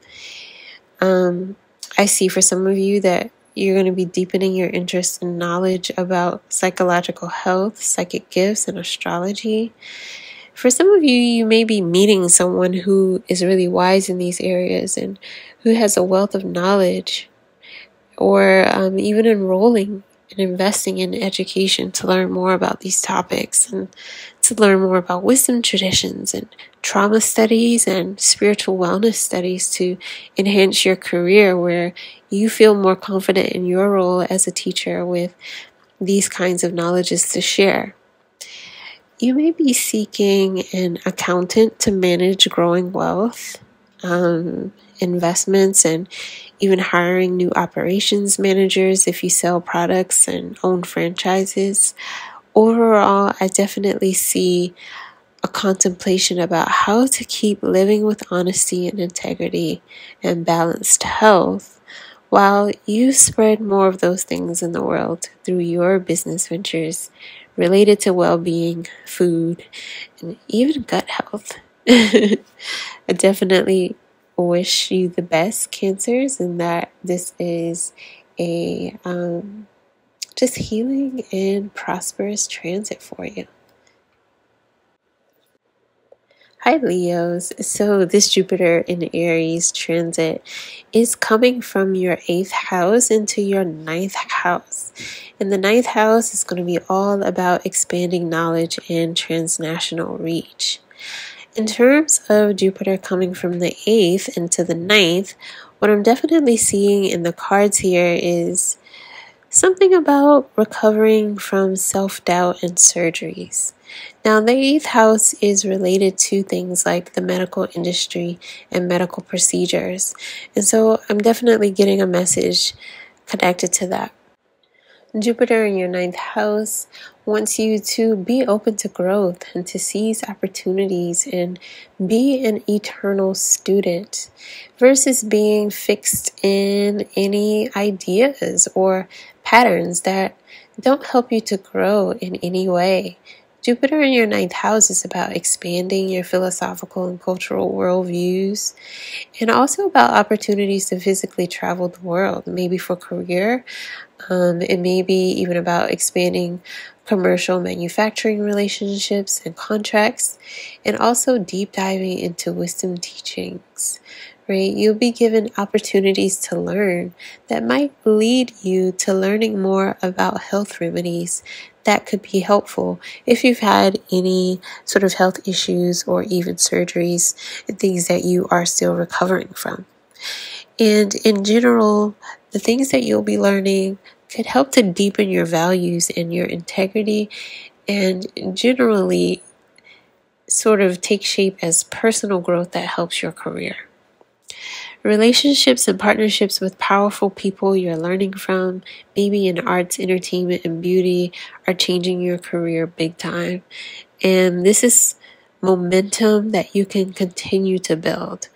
Um, I see for some of you that you're going to be deepening your interest and knowledge about psychological health, psychic gifts, and astrology. For some of you, you may be meeting someone who is really wise in these areas and who has a wealth of knowledge, or um, even enrolling and investing in education to learn more about these topics and to learn more about wisdom traditions and trauma studies and spiritual wellness studies to enhance your career where you feel more confident in your role as a teacher with these kinds of knowledges to share. You may be seeking an accountant to manage growing wealth, um, investments, and even hiring new operations managers if you sell products and own franchises. Overall, I definitely see a contemplation about how to keep living with honesty and integrity and balanced health while you spread more of those things in the world through your business ventures related to well being, food, and even gut health. I definitely wish you the best, Cancers, and that this is a um, just healing and prosperous transit for you. Hi, Leos. So, this Jupiter in Aries transit is coming from your eighth house into your ninth house. And the ninth house is going to be all about expanding knowledge and transnational reach. In terms of Jupiter coming from the eighth into the ninth, what I'm definitely seeing in the cards here is something about recovering from self doubt and surgeries. Now, the eighth house is related to things like the medical industry and medical procedures. And so I'm definitely getting a message connected to that. Jupiter in your ninth house wants you to be open to growth and to seize opportunities and be an eternal student versus being fixed in any ideas or patterns that don't help you to grow in any way. Jupiter in your ninth house is about expanding your philosophical and cultural worldviews and also about opportunities to physically travel the world, maybe for career. Um, it may be even about expanding commercial manufacturing relationships and contracts, and also deep diving into wisdom teachings right? You'll be given opportunities to learn that might lead you to learning more about health remedies that could be helpful if you've had any sort of health issues or even surgeries, and things that you are still recovering from. And in general, the things that you'll be learning could help to deepen your values and your integrity and generally sort of take shape as personal growth that helps your career. Relationships and partnerships with powerful people you're learning from, maybe in arts, entertainment, and beauty, are changing your career big time. And this is momentum that you can continue to build.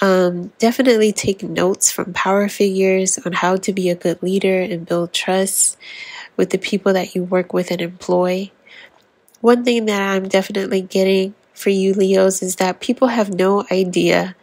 Um, definitely take notes from power figures on how to be a good leader and build trust with the people that you work with and employ. One thing that I'm definitely getting for you, Leos, is that people have no idea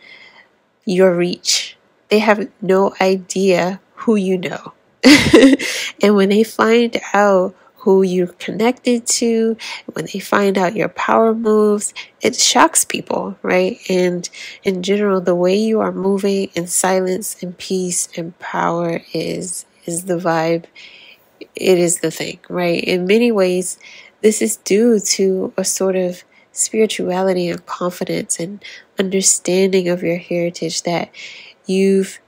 your reach. They have no idea who you know. and when they find out who you're connected to, when they find out your power moves, it shocks people, right? And in general, the way you are moving in silence and peace and power is is the vibe. It is the thing, right? In many ways, this is due to a sort of spirituality and confidence and understanding of your heritage that you've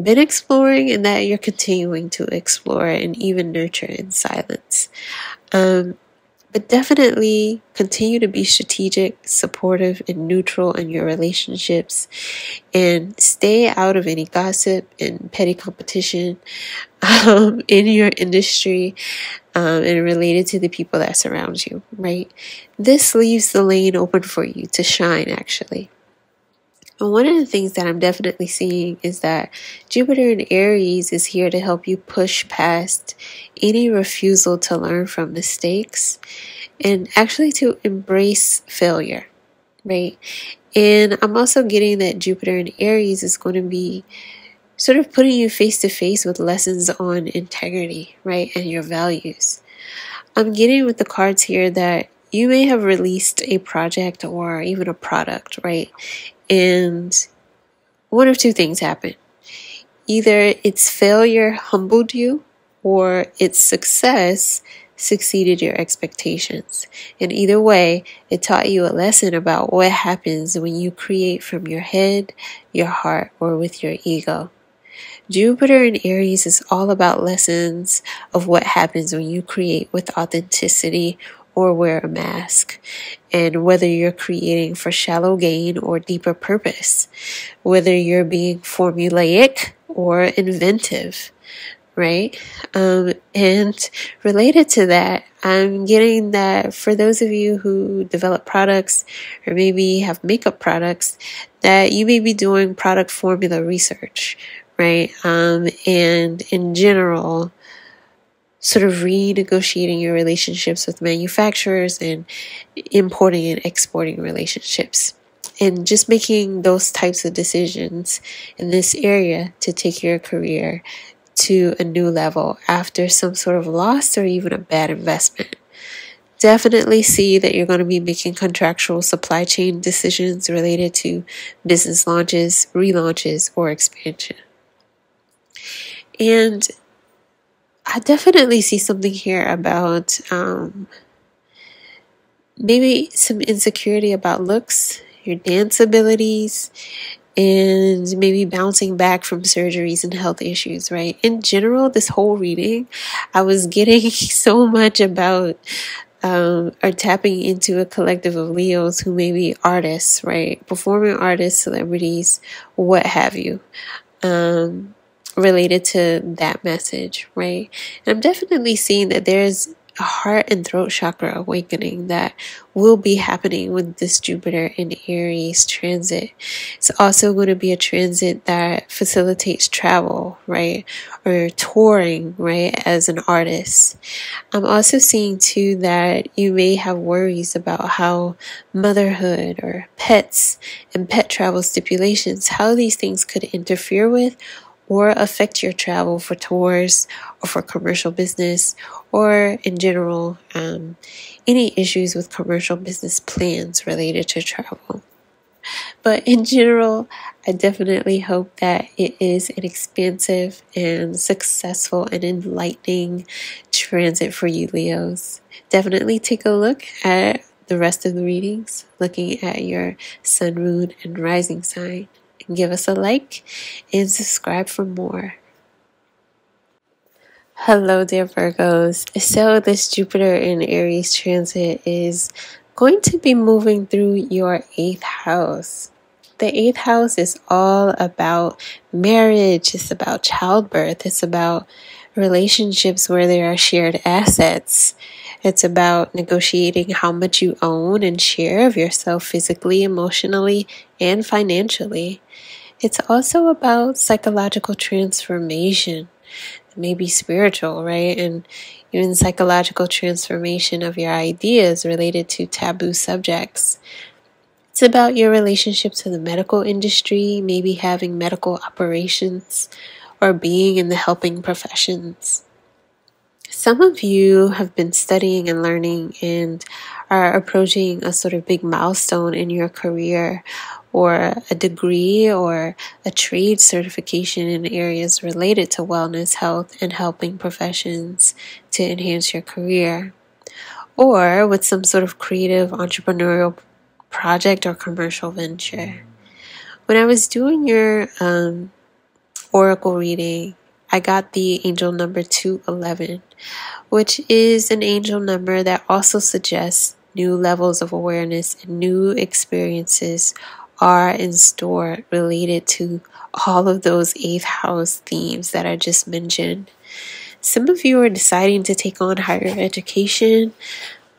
been exploring and that you're continuing to explore and even nurture in silence. Um, but definitely continue to be strategic, supportive, and neutral in your relationships and stay out of any gossip and petty competition um, in your industry um, and related to the people that surround you, right? This leaves the lane open for you to shine, actually. And one of the things that I'm definitely seeing is that Jupiter in Aries is here to help you push past any refusal to learn from mistakes and actually to embrace failure, right? And I'm also getting that Jupiter in Aries is going to be sort of putting you face to face with lessons on integrity, right? And your values. I'm getting with the cards here that you may have released a project or even a product, right? And one of two things happen. Either its failure humbled you or its success succeeded your expectations. And either way, it taught you a lesson about what happens when you create from your head, your heart, or with your ego. Jupiter in Aries is all about lessons of what happens when you create with authenticity or wear a mask, and whether you're creating for shallow gain or deeper purpose, whether you're being formulaic or inventive, right? Um, and related to that, I'm getting that for those of you who develop products or maybe have makeup products, that you may be doing product formula research, right? Um, and in general, sort of renegotiating your relationships with manufacturers and importing and exporting relationships. And just making those types of decisions in this area to take your career to a new level after some sort of loss or even a bad investment. Definitely see that you're going to be making contractual supply chain decisions related to business launches, relaunches, or expansion. And I definitely see something here about um, maybe some insecurity about looks, your dance abilities, and maybe bouncing back from surgeries and health issues, right? In general, this whole reading, I was getting so much about um, or tapping into a collective of Leos who may be artists, right? Performing artists, celebrities, what have you. Um, related to that message, right? And I'm definitely seeing that there's a heart and throat chakra awakening that will be happening with this Jupiter in Aries transit. It's also going to be a transit that facilitates travel, right? Or touring, right? As an artist. I'm also seeing too that you may have worries about how motherhood or pets and pet travel stipulations, how these things could interfere with or affect your travel for tours or for commercial business or in general um, any issues with commercial business plans related to travel. But in general, I definitely hope that it is an expansive and successful and enlightening transit for you, Leos. Definitely take a look at the rest of the readings, looking at your sun, moon, and rising sign give us a like and subscribe for more. Hello, dear Virgos. So, this Jupiter in Aries transit is going to be moving through your eighth house. The eighth house is all about marriage, it's about childbirth, it's about relationships where there are shared assets. It's about negotiating how much you own and share of yourself physically, emotionally, and financially. It's also about psychological transformation, maybe spiritual, right? And even psychological transformation of your ideas related to taboo subjects. It's about your relationship to the medical industry, maybe having medical operations or being in the helping professions. Some of you have been studying and learning and are approaching a sort of big milestone in your career or a degree or a trade certification in areas related to wellness, health, and helping professions to enhance your career. Or with some sort of creative entrepreneurial project or commercial venture. When I was doing your um, oracle reading, I got the angel number 211, which is an angel number that also suggests new levels of awareness and new experiences are in store related to all of those eighth house themes that I just mentioned. Some of you are deciding to take on higher education,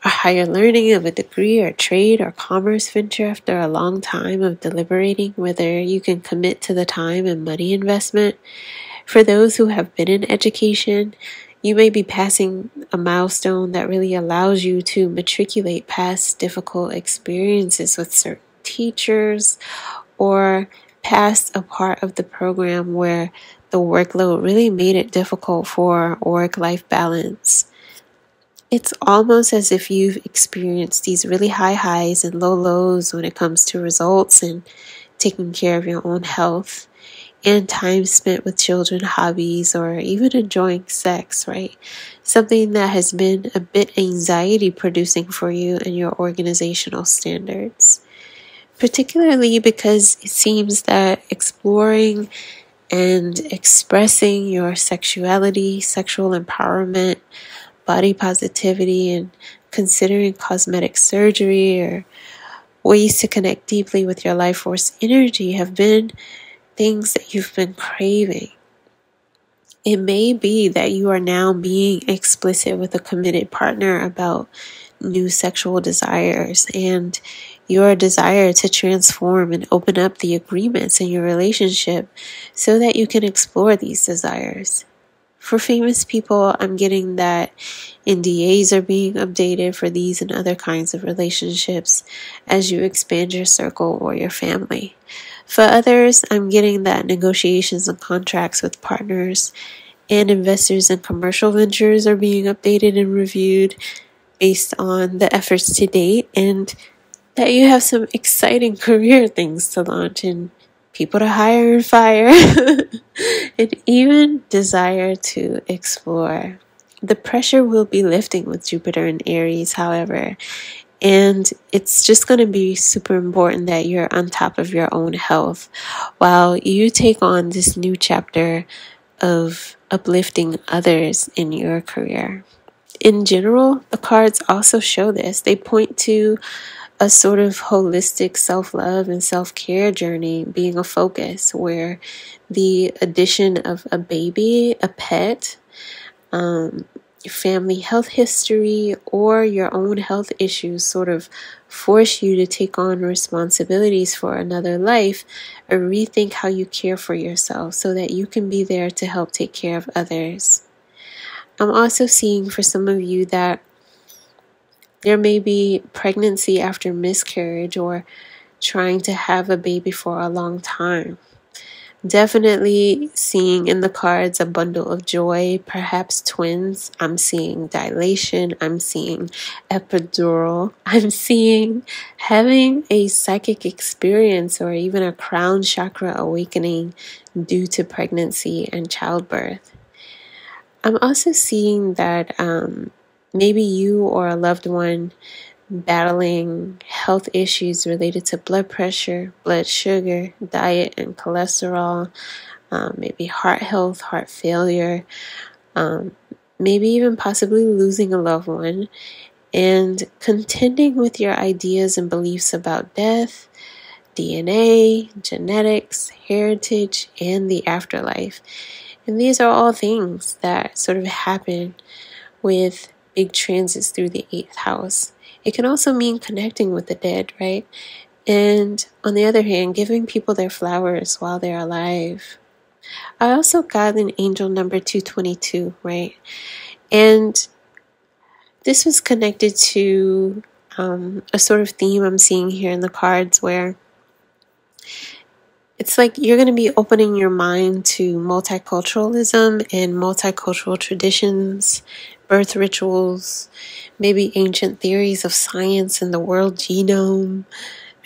a higher learning of a degree or trade or commerce venture after a long time of deliberating whether you can commit to the time and money investment. For those who have been in education, you may be passing a milestone that really allows you to matriculate past difficult experiences with certain teachers or past a part of the program where the workload really made it difficult for work life balance. It's almost as if you've experienced these really high highs and low lows when it comes to results and taking care of your own health and time spent with children, hobbies, or even enjoying sex, right? Something that has been a bit anxiety producing for you and your organizational standards. Particularly because it seems that exploring and expressing your sexuality, sexual empowerment, body positivity, and considering cosmetic surgery or ways to connect deeply with your life force energy have been things that you've been craving. It may be that you are now being explicit with a committed partner about new sexual desires and your desire to transform and open up the agreements in your relationship so that you can explore these desires. For famous people, I'm getting that NDAs are being updated for these and other kinds of relationships as you expand your circle or your family. For others, I'm getting that negotiations and contracts with partners and investors in commercial ventures are being updated and reviewed based on the efforts to date, and that you have some exciting career things to launch and people to hire and fire, and even desire to explore. The pressure will be lifting with Jupiter in Aries, however, and it's just going to be super important that you're on top of your own health while you take on this new chapter of uplifting others in your career. In general, the cards also show this. They point to a sort of holistic self love and self care journey being a focus where the addition of a baby, a pet, um, family health history or your own health issues sort of force you to take on responsibilities for another life or rethink how you care for yourself so that you can be there to help take care of others. I'm also seeing for some of you that there may be pregnancy after miscarriage or trying to have a baby for a long time. Definitely seeing in the cards a bundle of joy, perhaps twins. I'm seeing dilation. I'm seeing epidural. I'm seeing having a psychic experience or even a crown chakra awakening due to pregnancy and childbirth. I'm also seeing that um, maybe you or a loved one battling health issues related to blood pressure, blood sugar, diet, and cholesterol, um, maybe heart health, heart failure, um, maybe even possibly losing a loved one, and contending with your ideas and beliefs about death, DNA, genetics, heritage, and the afterlife. And these are all things that sort of happen with big transits through the eighth house. It can also mean connecting with the dead, right? And on the other hand, giving people their flowers while they're alive. I also got an angel number 222, right? And this was connected to um, a sort of theme I'm seeing here in the cards where it's like you're going to be opening your mind to multiculturalism and multicultural traditions, birth rituals, maybe ancient theories of science and the world genome.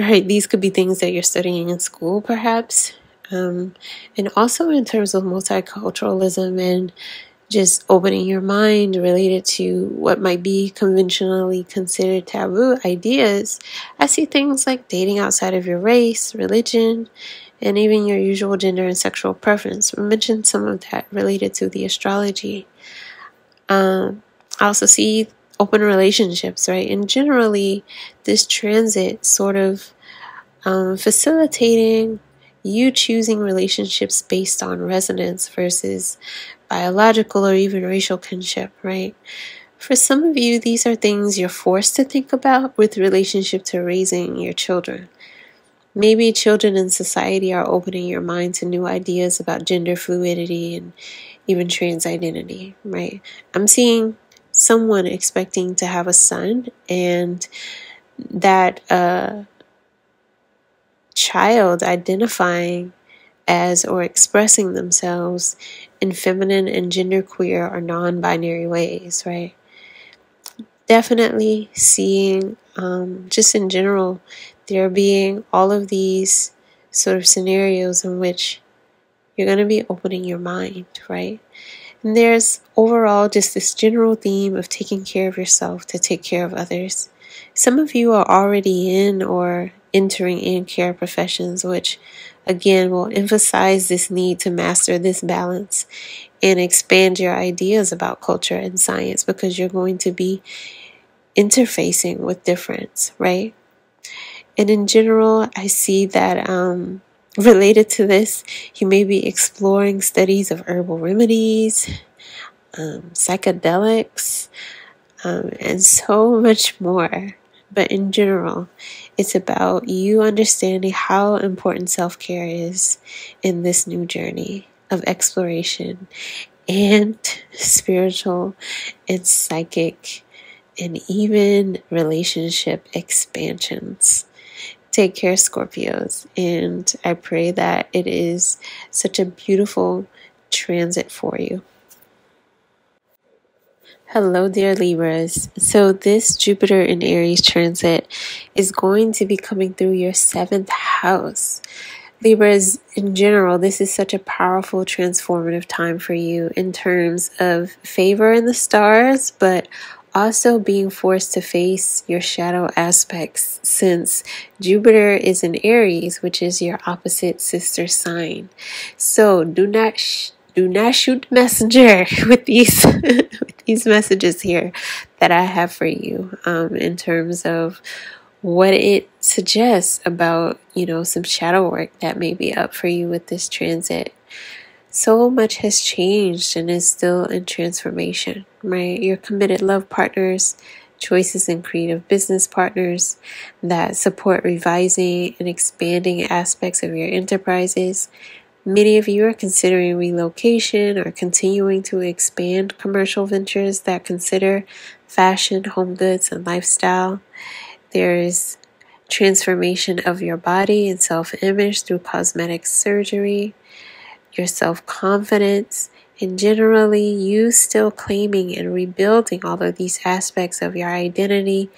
Right, these could be things that you're studying in school, perhaps. Um, and also in terms of multiculturalism and just opening your mind related to what might be conventionally considered taboo ideas, I see things like dating outside of your race, religion, and even your usual gender and sexual preference. We mentioned some of that related to the astrology. Um, I also see open relationships, right? And generally, this transit sort of um, facilitating you choosing relationships based on resonance versus biological or even racial kinship, right? For some of you, these are things you're forced to think about with relationship to raising your children. Maybe children in society are opening your mind to new ideas about gender fluidity and even trans identity, right? I'm seeing someone expecting to have a son and that uh, child identifying as or expressing themselves in feminine and genderqueer or non binary ways, right? Definitely seeing, um, just in general, there being all of these sort of scenarios in which you're going to be opening your mind, right? And there's overall just this general theme of taking care of yourself to take care of others. Some of you are already in or entering in care professions, which again will emphasize this need to master this balance and expand your ideas about culture and science because you're going to be interfacing with difference, right? And in general, I see that um, related to this, you may be exploring studies of herbal remedies, um, psychedelics, um, and so much more. But in general, it's about you understanding how important self care is in this new journey of exploration and spiritual and psychic and even relationship expansions. Take care, Scorpios. And I pray that it is such a beautiful transit for you. Hello, dear Libras. So, this Jupiter in Aries transit is going to be coming through your seventh house. Libras, in general, this is such a powerful, transformative time for you in terms of favor in the stars, but also being forced to face your shadow aspects since Jupiter is in Aries, which is your opposite sister sign. So do not do not shoot messenger with these with these messages here that I have for you um, in terms of what it suggests about you know some shadow work that may be up for you with this transit so much has changed and is still in transformation, right? Your committed love partners, choices and creative business partners that support revising and expanding aspects of your enterprises. Many of you are considering relocation or continuing to expand commercial ventures that consider fashion, home goods, and lifestyle. There's transformation of your body and self image through cosmetic surgery your self confidence, and generally you still claiming and rebuilding all of these aspects of your identity,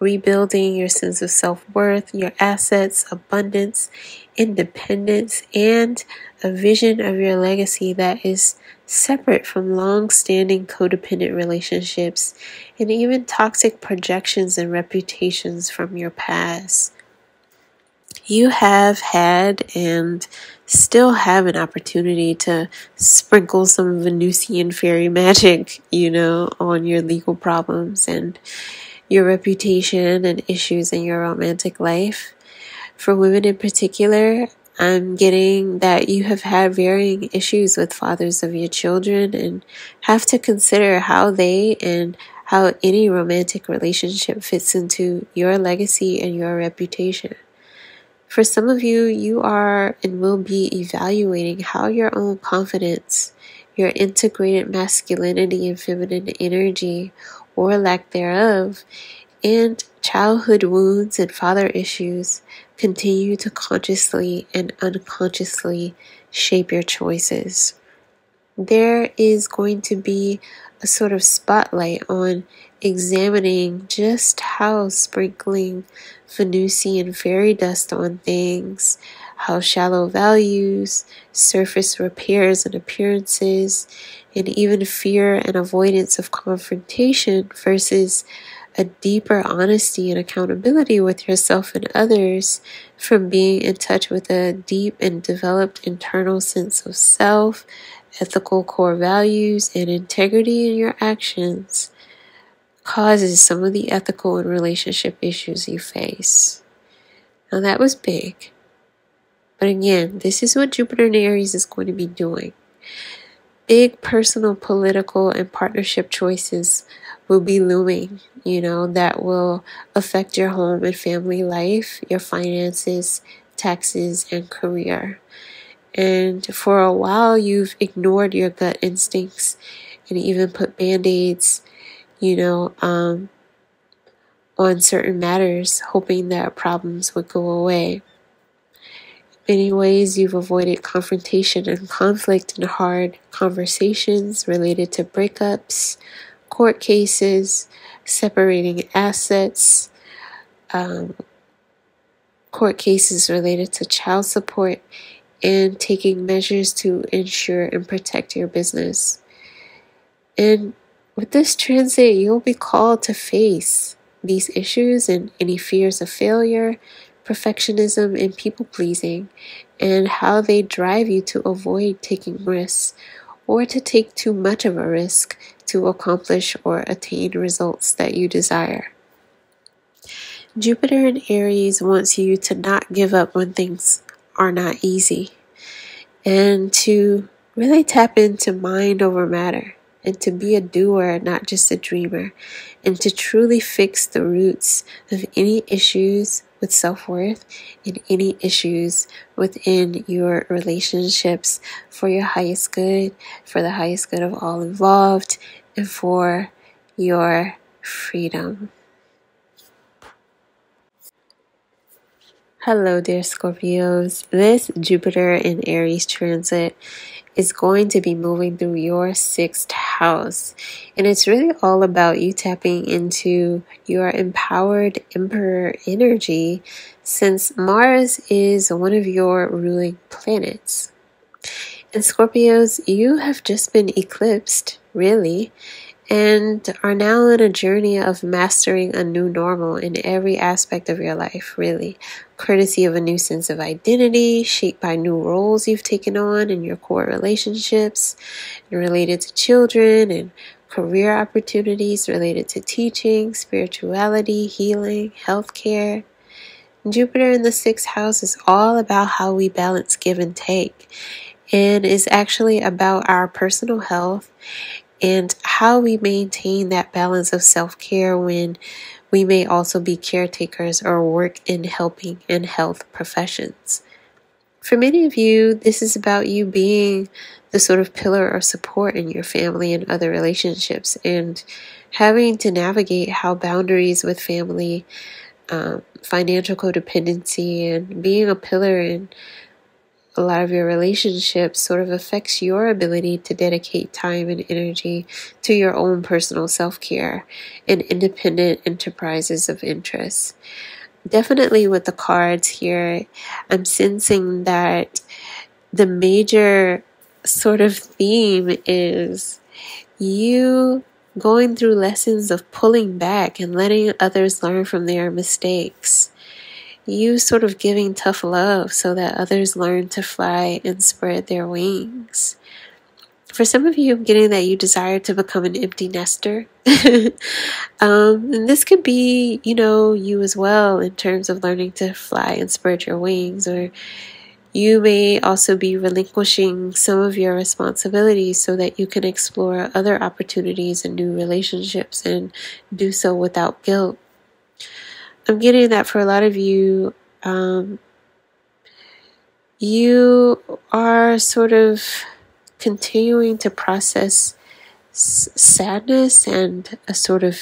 rebuilding your sense of self worth, your assets, abundance, independence, and a vision of your legacy that is separate from long standing codependent relationships and even toxic projections and reputations from your past you have had and still have an opportunity to sprinkle some Venusian fairy magic, you know, on your legal problems and your reputation and issues in your romantic life. For women in particular, I'm getting that you have had varying issues with fathers of your children and have to consider how they and how any romantic relationship fits into your legacy and your reputation. For some of you, you are and will be evaluating how your own confidence, your integrated masculinity and feminine energy, or lack thereof, and childhood wounds and father issues continue to consciously and unconsciously shape your choices. There is going to be a sort of spotlight on examining just how sprinkling Venusian fairy dust on things, how shallow values, surface repairs and appearances, and even fear and avoidance of confrontation versus a deeper honesty and accountability with yourself and others from being in touch with a deep and developed internal sense of self, ethical core values, and integrity in your actions causes some of the ethical and relationship issues you face. Now, that was big. But again, this is what Jupiter in Aries is going to be doing. Big personal, political, and partnership choices will be looming, you know, that will affect your home and family life, your finances, taxes, and career. And for a while, you've ignored your gut instincts and even put band aids, you know, um, on certain matters, hoping that problems would go away. Many ways, you've avoided confrontation and conflict in hard conversations related to breakups, court cases, separating assets, um, court cases related to child support, and taking measures to ensure and protect your business. And with this transit, you'll be called to face these issues and any fears of failure, perfectionism, and people pleasing, and how they drive you to avoid taking risks or to take too much of a risk to accomplish or attain results that you desire. Jupiter in Aries wants you to not give up when things are not easy and to really tap into mind over matter and to be a doer, not just a dreamer, and to truly fix the roots of any issues with self worth and any issues within your relationships for your highest good, for the highest good of all involved, and for your freedom. Hello, dear Scorpios. This Jupiter in Aries transit is going to be moving through your sixth house. And it's really all about you tapping into your empowered emperor energy since Mars is one of your ruling planets. And Scorpios, you have just been eclipsed, really and are now on a journey of mastering a new normal in every aspect of your life, really. Courtesy of a new sense of identity, shaped by new roles you've taken on in your core relationships, and related to children and career opportunities related to teaching, spirituality, healing, healthcare. Jupiter in the sixth house is all about how we balance give and take and is actually about our personal health and how we maintain that balance of self care when we may also be caretakers or work in helping and health professions. For many of you, this is about you being the sort of pillar of support in your family and other relationships and having to navigate how boundaries with family, um, financial codependency, and being a pillar in a lot of your relationships sort of affects your ability to dedicate time and energy to your own personal self care and independent enterprises of interest. Definitely with the cards here, I'm sensing that the major sort of theme is you going through lessons of pulling back and letting others learn from their mistakes you sort of giving tough love so that others learn to fly and spread their wings. For some of you, I'm getting that you desire to become an empty nester. um, and this could be, you know, you as well in terms of learning to fly and spread your wings. Or you may also be relinquishing some of your responsibilities so that you can explore other opportunities and new relationships and do so without guilt. I'm getting that for a lot of you, um, you are sort of continuing to process s- sadness and a sort of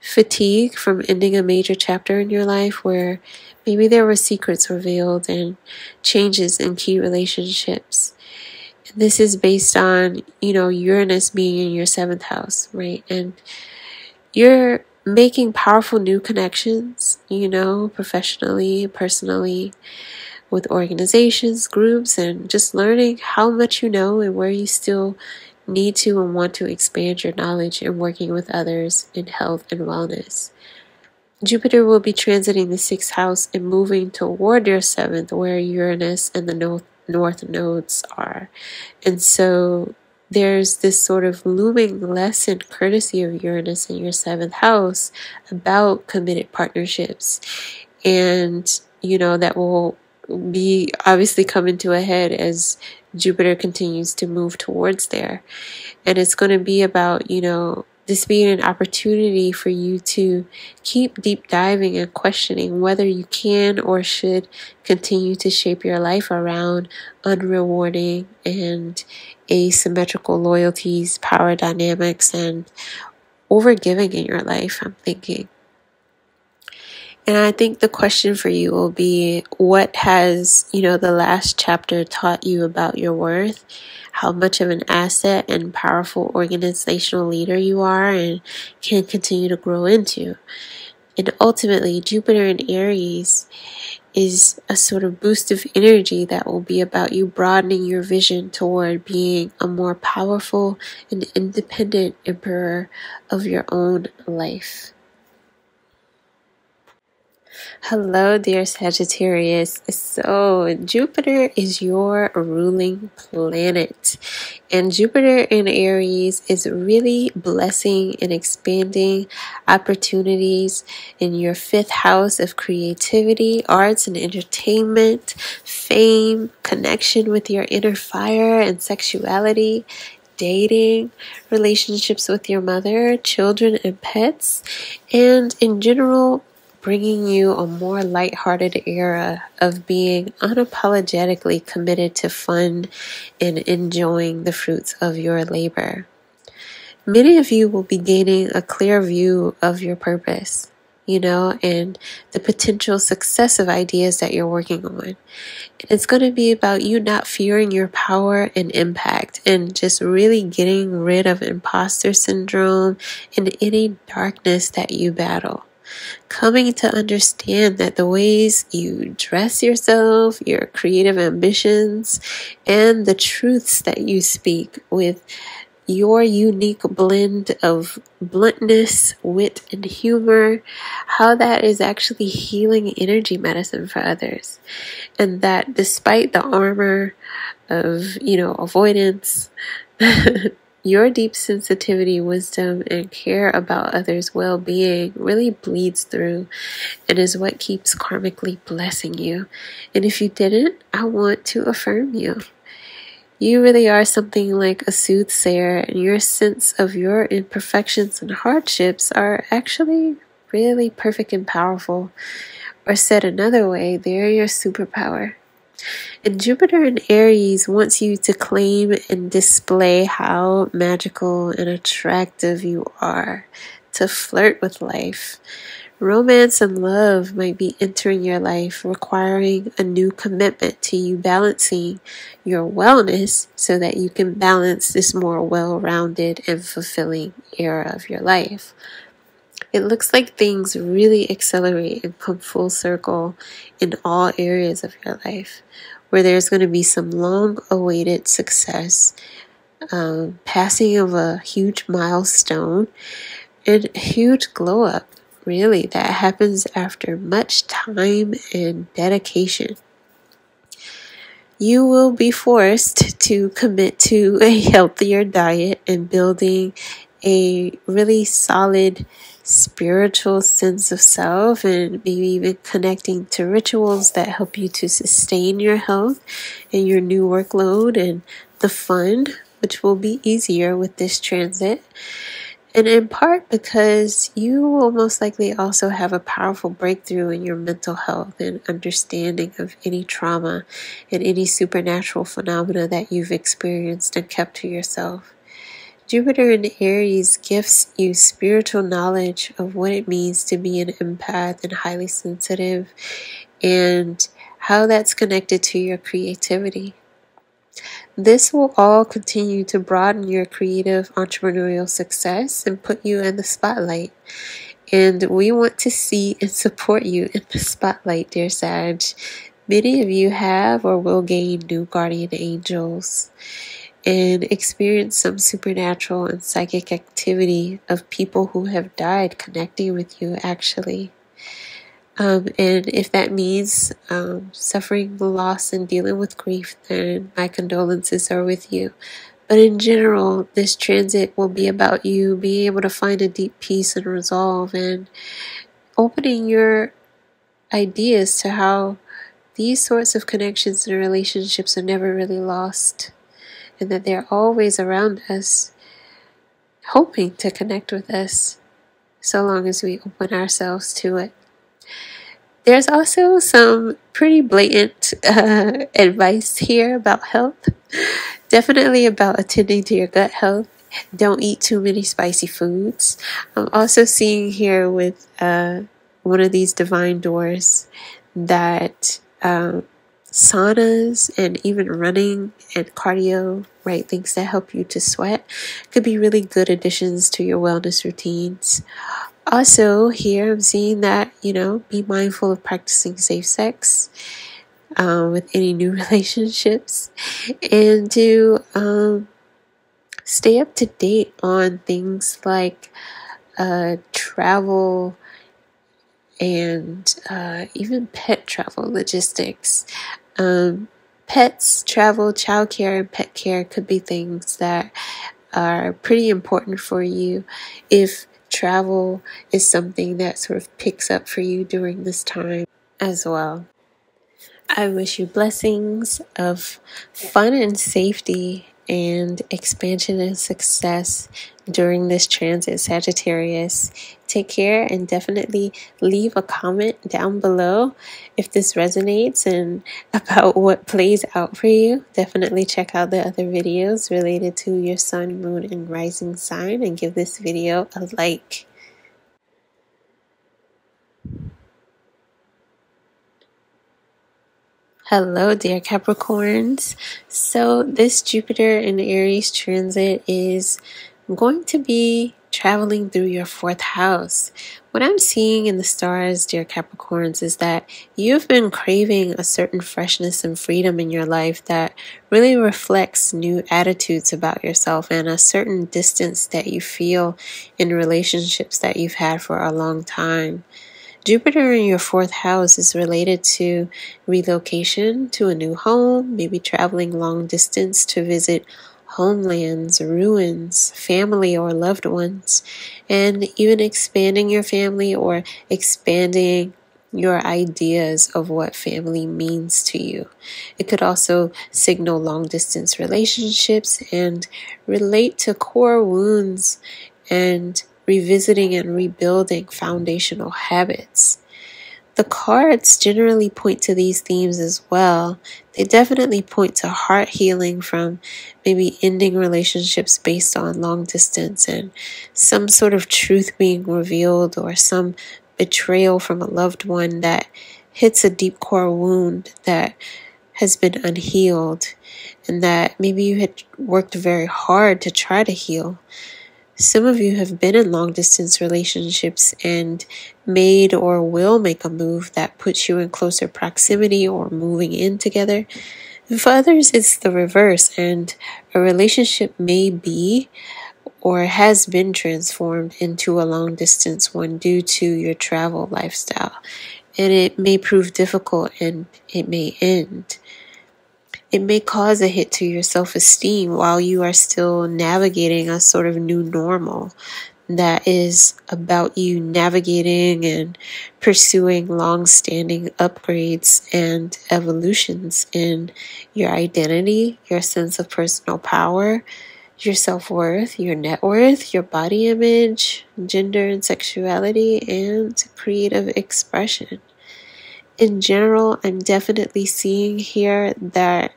fatigue from ending a major chapter in your life where maybe there were secrets revealed and changes in key relationships. this is based on, you know, Uranus being in your seventh house, right? And you're making powerful new connections, you know, professionally, personally, with organizations, groups, and just learning how much you know and where you still need to and want to expand your knowledge and working with others in health and wellness. Jupiter will be transiting the sixth house and moving toward your seventh, where Uranus and the north, north nodes are. And so there's this sort of looming lesson, courtesy of Uranus in your seventh house, about committed partnerships. And, you know, that will be obviously coming to a head as Jupiter continues to move towards there. And it's going to be about, you know, this being an opportunity for you to keep deep diving and questioning whether you can or should continue to shape your life around unrewarding and asymmetrical loyalties, power dynamics, and overgiving in your life. I'm thinking. And I think the question for you will be what has, you know, the last chapter taught you about your worth, how much of an asset and powerful organizational leader you are and can continue to grow into. And ultimately, Jupiter in Aries is a sort of boost of energy that will be about you broadening your vision toward being a more powerful and independent emperor of your own life. Hello, dear Sagittarius. So, Jupiter is your ruling planet, and Jupiter in Aries is really blessing and expanding opportunities in your fifth house of creativity, arts, and entertainment, fame, connection with your inner fire and sexuality dating, relationships with your mother, children, and pets, and in general, bringing you a more lighthearted era of being unapologetically committed to fun and enjoying the fruits of your labor. Many of you will be gaining a clear view of your purpose, you know, and the potential success of ideas that you're working on. It's going to be about you not fearing your power and impact and just really getting rid of imposter syndrome and any darkness that you battle coming to understand that the ways you dress yourself, your creative ambitions, and the truths that you speak with your unique blend of bluntness, wit, and humor, how that is actually healing energy medicine for others. And that despite the armor of, you know, avoidance, Your deep sensitivity, wisdom, and care about others' well being really bleeds through and is what keeps karmically blessing you. And if you didn't, I want to affirm you. You really are something like a soothsayer, and your sense of your imperfections and hardships are actually really perfect and powerful. Or said another way, they're your superpower. And Jupiter in Aries wants you to claim and display how magical and attractive you are, to flirt with life. Romance and love might be entering your life, requiring a new commitment to you balancing your wellness so that you can balance this more well rounded and fulfilling era of your life. It looks like things really accelerate and come full circle in all areas of your life where there's going to be some long awaited success, um, passing of a huge milestone, and huge glow up, really, that happens after much time and dedication. You will be forced to commit to a healthier diet and building a really solid spiritual sense of self and maybe even connecting to rituals that help you to sustain your health and your new workload and the fun, which will be easier with this transit. And in part because you will most likely also have a powerful breakthrough in your mental health and understanding of any trauma and any supernatural phenomena that you've experienced and kept to yourself. Jupiter in Aries gifts you spiritual knowledge of what it means to be an empath and highly sensitive and how that's connected to your creativity. This will all continue to broaden your creative entrepreneurial success and put you in the spotlight. And we want to see and support you in the spotlight, dear Sag. Many of you have or will gain new guardian angels and experience some supernatural and psychic activity of people who have died connecting with you, actually. Um, and if that means um, suffering the loss and dealing with grief, then my condolences are with you. But in general, this transit will be about you being able to find a deep peace and resolve and opening your ideas to how these sorts of connections and relationships are never really lost and that they're always around us, hoping to connect with us so long as we open ourselves to it. There's also some pretty blatant uh, advice here about health. Definitely about attending to your gut health. Don't eat too many spicy foods. I'm also seeing here with uh, one of these divine doors that um, saunas and even running and cardio, right? Things that help you to sweat could be really good additions to your wellness routines. Also, here I'm seeing that, you know, be mindful of practicing safe sex um, with any new relationships and to um, stay up to date on things like uh, travel and uh, even pet travel logistics. Um, pets, travel, childcare, and pet care could be things that are pretty important for you if travel is something that sort of picks up for you during this time as well. I wish you blessings of fun and safety and expansion and success during this transit, Sagittarius. Take care and definitely leave a comment down below if this resonates and about what plays out for you. Definitely check out the other videos related to your sun, moon, and rising sign and give this video a like. Hello, dear Capricorns. So, this Jupiter in Aries transit is going to be traveling through your fourth house. What I'm seeing in the stars, dear Capricorns, is that you've been craving a certain freshness and freedom in your life that really reflects new attitudes about yourself and a certain distance that you feel in relationships that you've had for a long time. Jupiter in your fourth house is related to relocation to a new home, maybe traveling long distance to visit homelands, ruins, family, or loved ones, and even expanding your family or expanding your ideas of what family means to you. It could also signal long distance relationships and relate to core wounds and revisiting and rebuilding foundational habits. The cards generally point to these themes as well. They definitely point to heart healing from maybe ending relationships based on long distance and some sort of truth being revealed or some betrayal from a loved one that hits a deep core wound that has been unhealed and that maybe you had worked very hard to try to heal. Some of you have been in long distance relationships and made or will make a move that puts you in closer proximity or moving in together. For others, it's the reverse, and a relationship may be or has been transformed into a long distance one due to your travel lifestyle. And it may prove difficult and it may end. It may cause a hit to your self esteem while you are still navigating a sort of new normal that is about you navigating and pursuing long standing upgrades and evolutions in your identity, your sense of personal power, your self worth, your net worth, your body image, gender and sexuality, and creative expression in general, I'm definitely seeing here that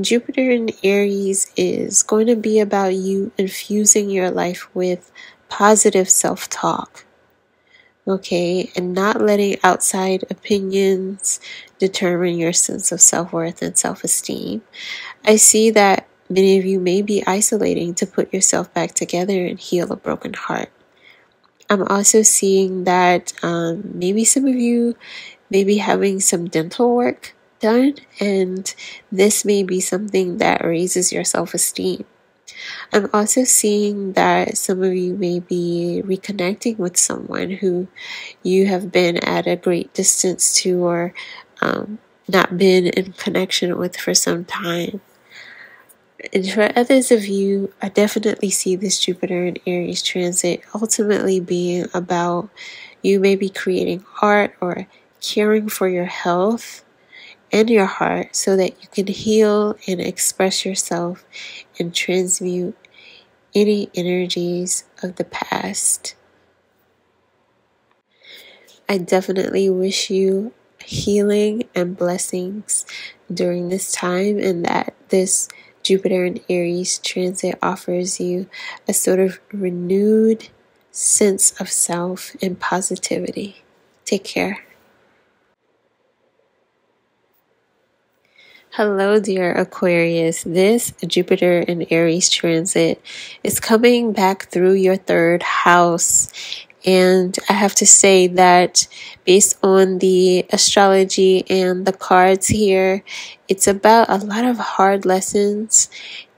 Jupiter in Aries is going to be about you infusing your life with positive self talk, okay, and not letting outside opinions determine your sense of self worth and self esteem. I see that many of you may be isolating to put yourself back together and heal a broken heart. I'm also seeing that um, maybe some of you may be having some dental work done, and this may be something that raises your self esteem. I'm also seeing that some of you may be reconnecting with someone who you have been at a great distance to or um, not been in connection with for some time. And for others of you, I definitely see this Jupiter and Aries transit ultimately being about you maybe creating art or caring for your health and your heart so that you can heal and express yourself and transmute any energies of the past. I definitely wish you healing and blessings during this time, and that this Jupiter and Aries transit offers you a sort of renewed sense of self and positivity. Take care. Hello, dear Aquarius. This Jupiter and Aries transit is coming back through your third house. And I have to say that based on the astrology and the cards here, it's about a lot of hard lessons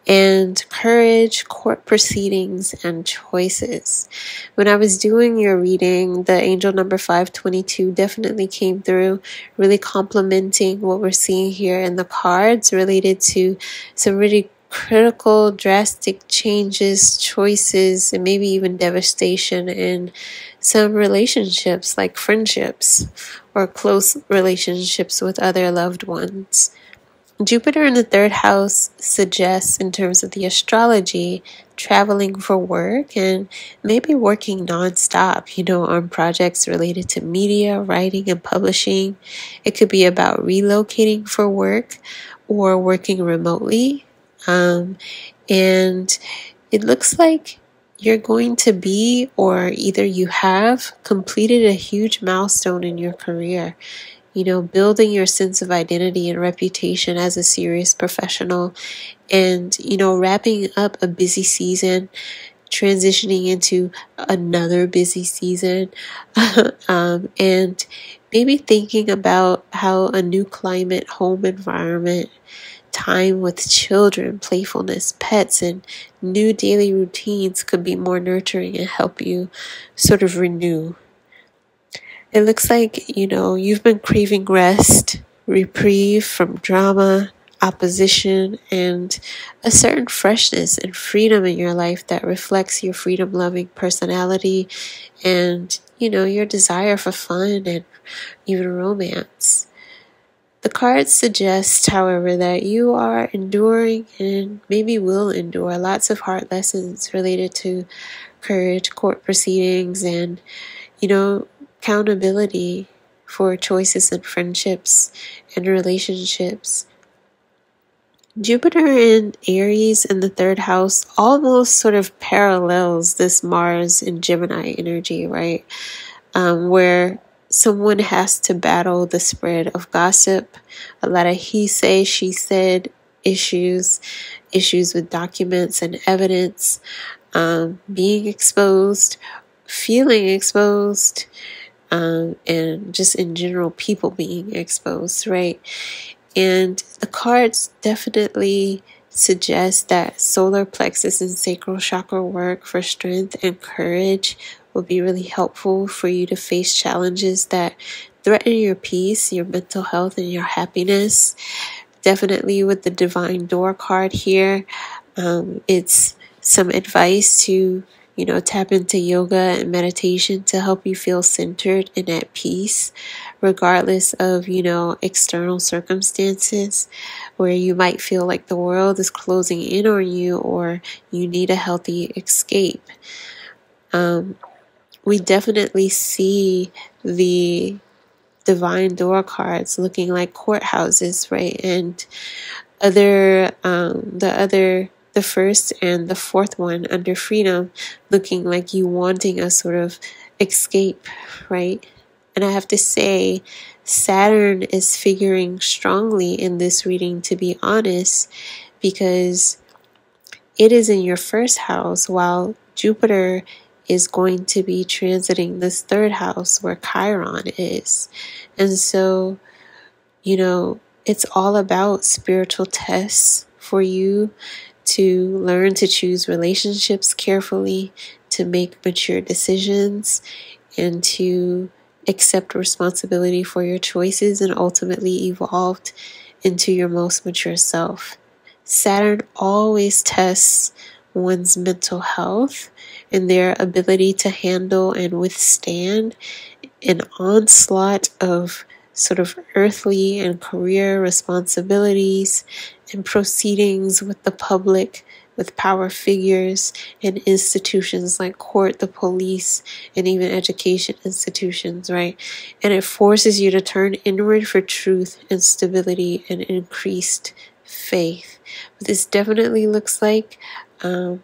and courage, court proceedings, and choices. When I was doing your reading, the angel number 522 definitely came through, really complementing what we're seeing here in the cards related to some really critical, drastic changes, choices, and maybe even devastation in some relationships, like friendships or close relationships with other loved ones. Jupiter in the third house suggests, in terms of the astrology, traveling for work and maybe working nonstop, you know, on projects related to media, writing, and publishing. It could be about relocating for work or working remotely. Um, and it looks like you're going to be, or either you have completed a huge milestone in your career you know, building your sense of identity and reputation as a serious professional, and, you know, wrapping up a busy season, transitioning into another busy season, um, and maybe thinking about how a new climate, home environment, time with children, playfulness, pets, and new daily routines could be more nurturing and help you sort of renew it looks like, you know, you've been craving rest, reprieve from drama, opposition, and a certain freshness and freedom in your life that reflects your freedom loving personality and, you know, your desire for fun and even romance. The cards suggest, however, that you are enduring and maybe will endure lots of hard lessons related to courage, court proceedings, and, you know, accountability for choices and friendships and relationships. Jupiter in Aries in the third house almost sort of parallels this Mars in Gemini energy, right? Um, where someone has to battle the spread of gossip, a lot of he say, she said issues, issues with documents and evidence, um, being exposed, feeling exposed, um, and just in general, people being exposed, right? And the cards definitely suggest that solar plexus and sacral chakra work for strength and courage will be really helpful for you to face challenges that threaten your peace, your mental health, and your happiness. Definitely with the divine door card here, um, it's some advice to you know, tap into yoga and meditation to help you feel centered and at peace, regardless of, you know, external circumstances where you might feel like the world is closing in on you or you need a healthy escape. Um, we definitely see the divine door cards looking like courthouses, right? And other, um, the other the first and the fourth one under freedom looking like you wanting a sort of escape, right? And I have to say, Saturn is figuring strongly in this reading, to be honest, because it is in your first house, while Jupiter is going to be transiting this third house where Chiron is. And so, you know, it's all about spiritual tests for you to learn to choose relationships carefully, to make mature decisions, and to accept responsibility for your choices and ultimately evolved into your most mature self. Saturn always tests one's mental health and their ability to handle and withstand an onslaught of sort of earthly and career responsibilities and proceedings with the public, with power figures and institutions like court, the police, and even education institutions, right? And it forces you to turn inward for truth and stability and increased faith. But this definitely looks like um,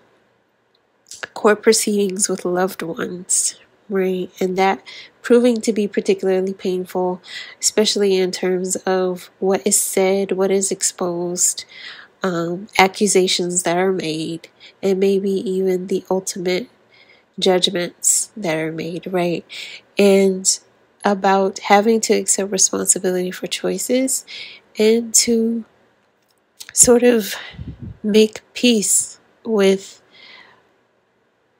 court proceedings with loved ones, right? And that proving to be particularly painful, especially in terms of what is said, what is exposed, um, accusations that are made, and maybe even the ultimate judgments that are made, right? And about having to accept responsibility for choices and to sort of make peace with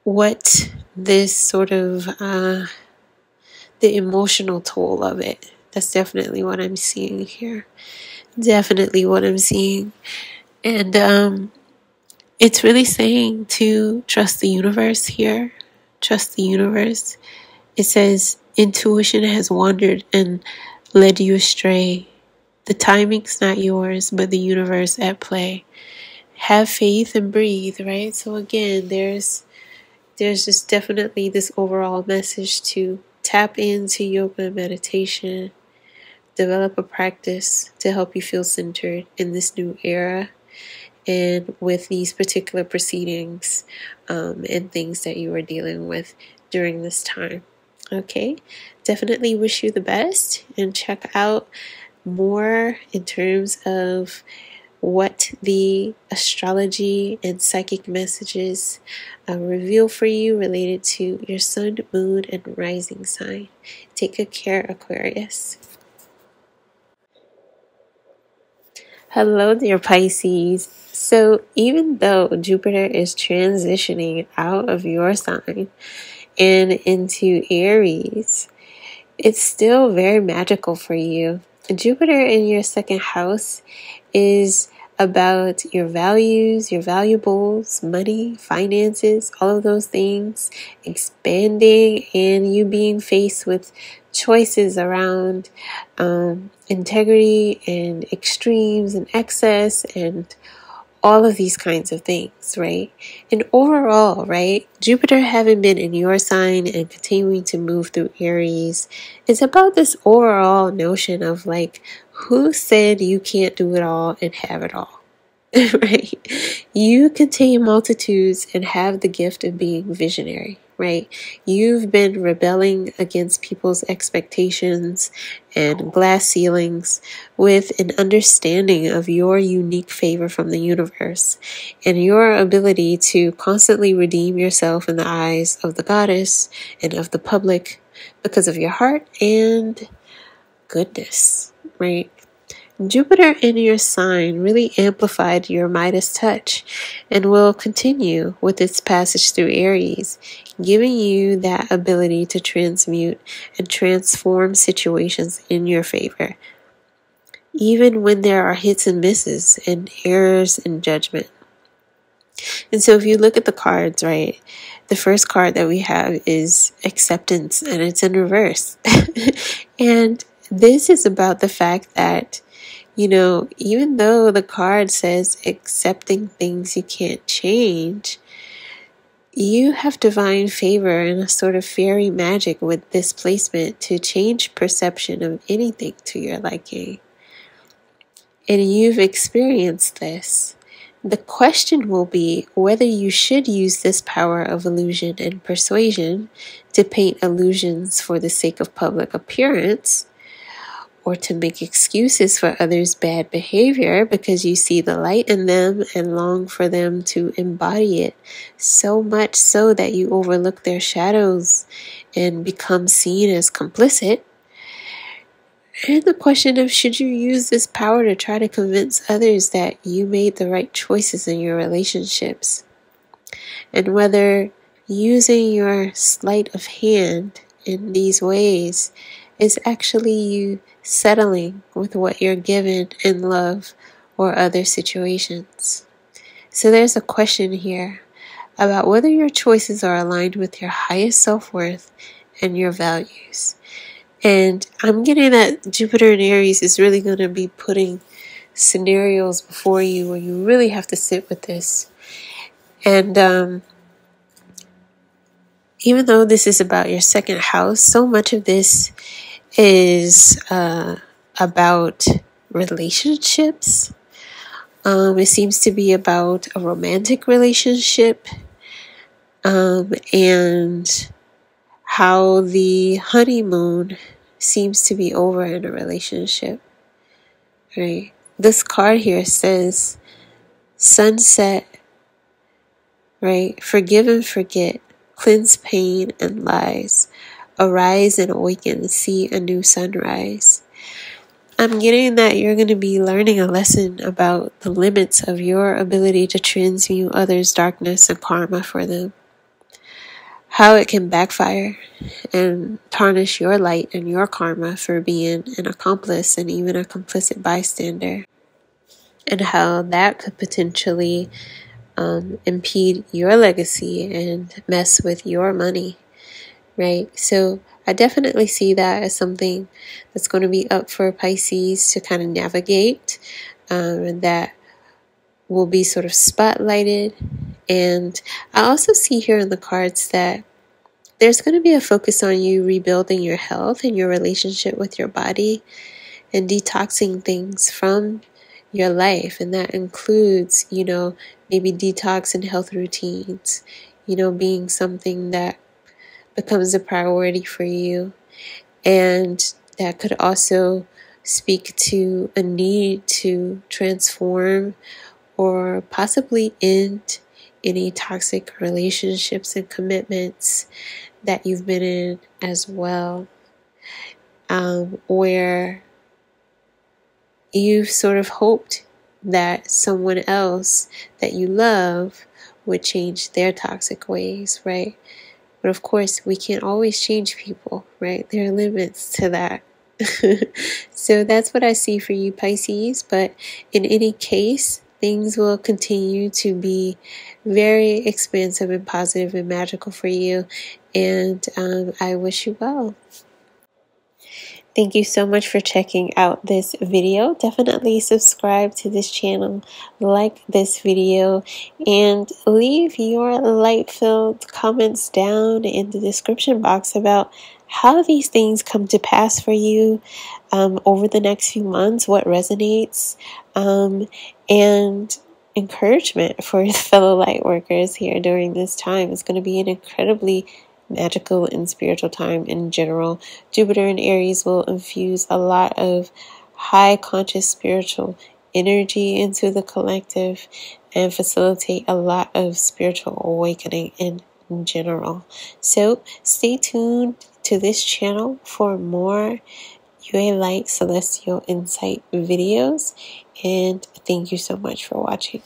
what this sort of uh, the emotional toll of it. That's definitely what I'm seeing here. Definitely what I'm seeing. And um, it's really saying to trust the universe here. Trust the universe. It says intuition has wandered and led you astray. The timing's not yours, but the universe at play. Have faith and breathe, right? So again, there's there's just definitely this overall message to tap into yoga and meditation, develop a practice to help you feel centered in this new era and with these particular proceedings um, and things that you are dealing with during this time. Okay, definitely wish you the best and check out more in terms of what the astrology and psychic messages uh, reveal for you related to your sun, moon, and rising sign. Take good care, Aquarius. Hello, dear Pisces. So, even though Jupiter is transitioning out of your sign and into Aries, it's still very magical for you. Jupiter in your second house is about your values, your valuables, money, finances, all of those things expanding, and you being faced with choices around um, integrity and extremes and excess and all of these kinds of things, right? And overall, right, Jupiter having been in your sign and continuing to move through Aries is about this overall notion of like, who said you can't do it all and have it all? right? You contain multitudes and have the gift of being visionary, right? You've been rebelling against people's expectations and glass ceilings with an understanding of your unique favor from the universe and your ability to constantly redeem yourself in the eyes of the goddess and of the public because of your heart and goodness, right? Jupiter in your sign really amplified your Midas touch and will continue with its passage through Aries, giving you that ability to transmute and transform situations in your favor, even when there are hits and misses and errors in judgment. And so, if you look at the cards, right, the first card that we have is acceptance and it's in reverse. and this is about the fact that you know, even though the card says accepting things you can't change, you have divine favor and a sort of fairy magic with this placement to change perception of anything to your liking. And you've experienced this. The question will be whether you should use this power of illusion and persuasion to paint illusions for the sake of public appearance or to make excuses for others' bad behavior because you see the light in them and long for them to embody it, so much so that you overlook their shadows and become seen as complicit. And the question of should you use this power to try to convince others that you made the right choices in your relationships, and whether using your sleight of hand in these ways is actually you settling with what you're given in love or other situations. So there's a question here about whether your choices are aligned with your highest self worth and your values. And I'm getting that Jupiter and Aries is really going to be putting scenarios before you where you really have to sit with this. And um, even though this is about your second house, so much of this is uh, about relationships. Um, it seems to be about a romantic relationship um, and how the honeymoon seems to be over in a relationship. Right? This card here says sunset, right? Forgive and forget, cleanse pain and lies arise and awaken, see a new sunrise. I'm getting that you're going to be learning a lesson about the limits of your ability to transmute others' darkness and karma for them. How it can backfire and tarnish your light and your karma for being an accomplice and even a complicit bystander. And how that could potentially um, impede your legacy and mess with your money right? So I definitely see that as something that's going to be up for Pisces to kind of navigate, um, and that will be sort of spotlighted. And I also see here in the cards that there's going to be a focus on you rebuilding your health and your relationship with your body and detoxing things from your life. And that includes, you know, maybe detox and health routines, you know, being something that becomes a priority for you. And that could also speak to a need to transform or possibly end any toxic relationships and commitments that you've been in as well, um, where you've sort of hoped that someone else that you love would change their toxic ways, right? But of course, we can't always change people, right? There are limits to that. so that's what I see for you, Pisces. But in any case, things will continue to be very expansive and positive and magical for you. And um, I wish you well. Thank you so much for checking out this video. Definitely subscribe to this channel, like this video, and leave your light-filled comments down in the description box about how these things come to pass for you um, over the next few months, what resonates, um, and encouragement for fellow light workers here during this time. It's going to be an incredibly magical and spiritual time in general. Jupiter in Aries will infuse a lot of high conscious spiritual energy into the collective and facilitate a lot of spiritual awakening in general. So stay tuned to this channel for more Yué Light Celestial Insight videos and thank you so much for watching.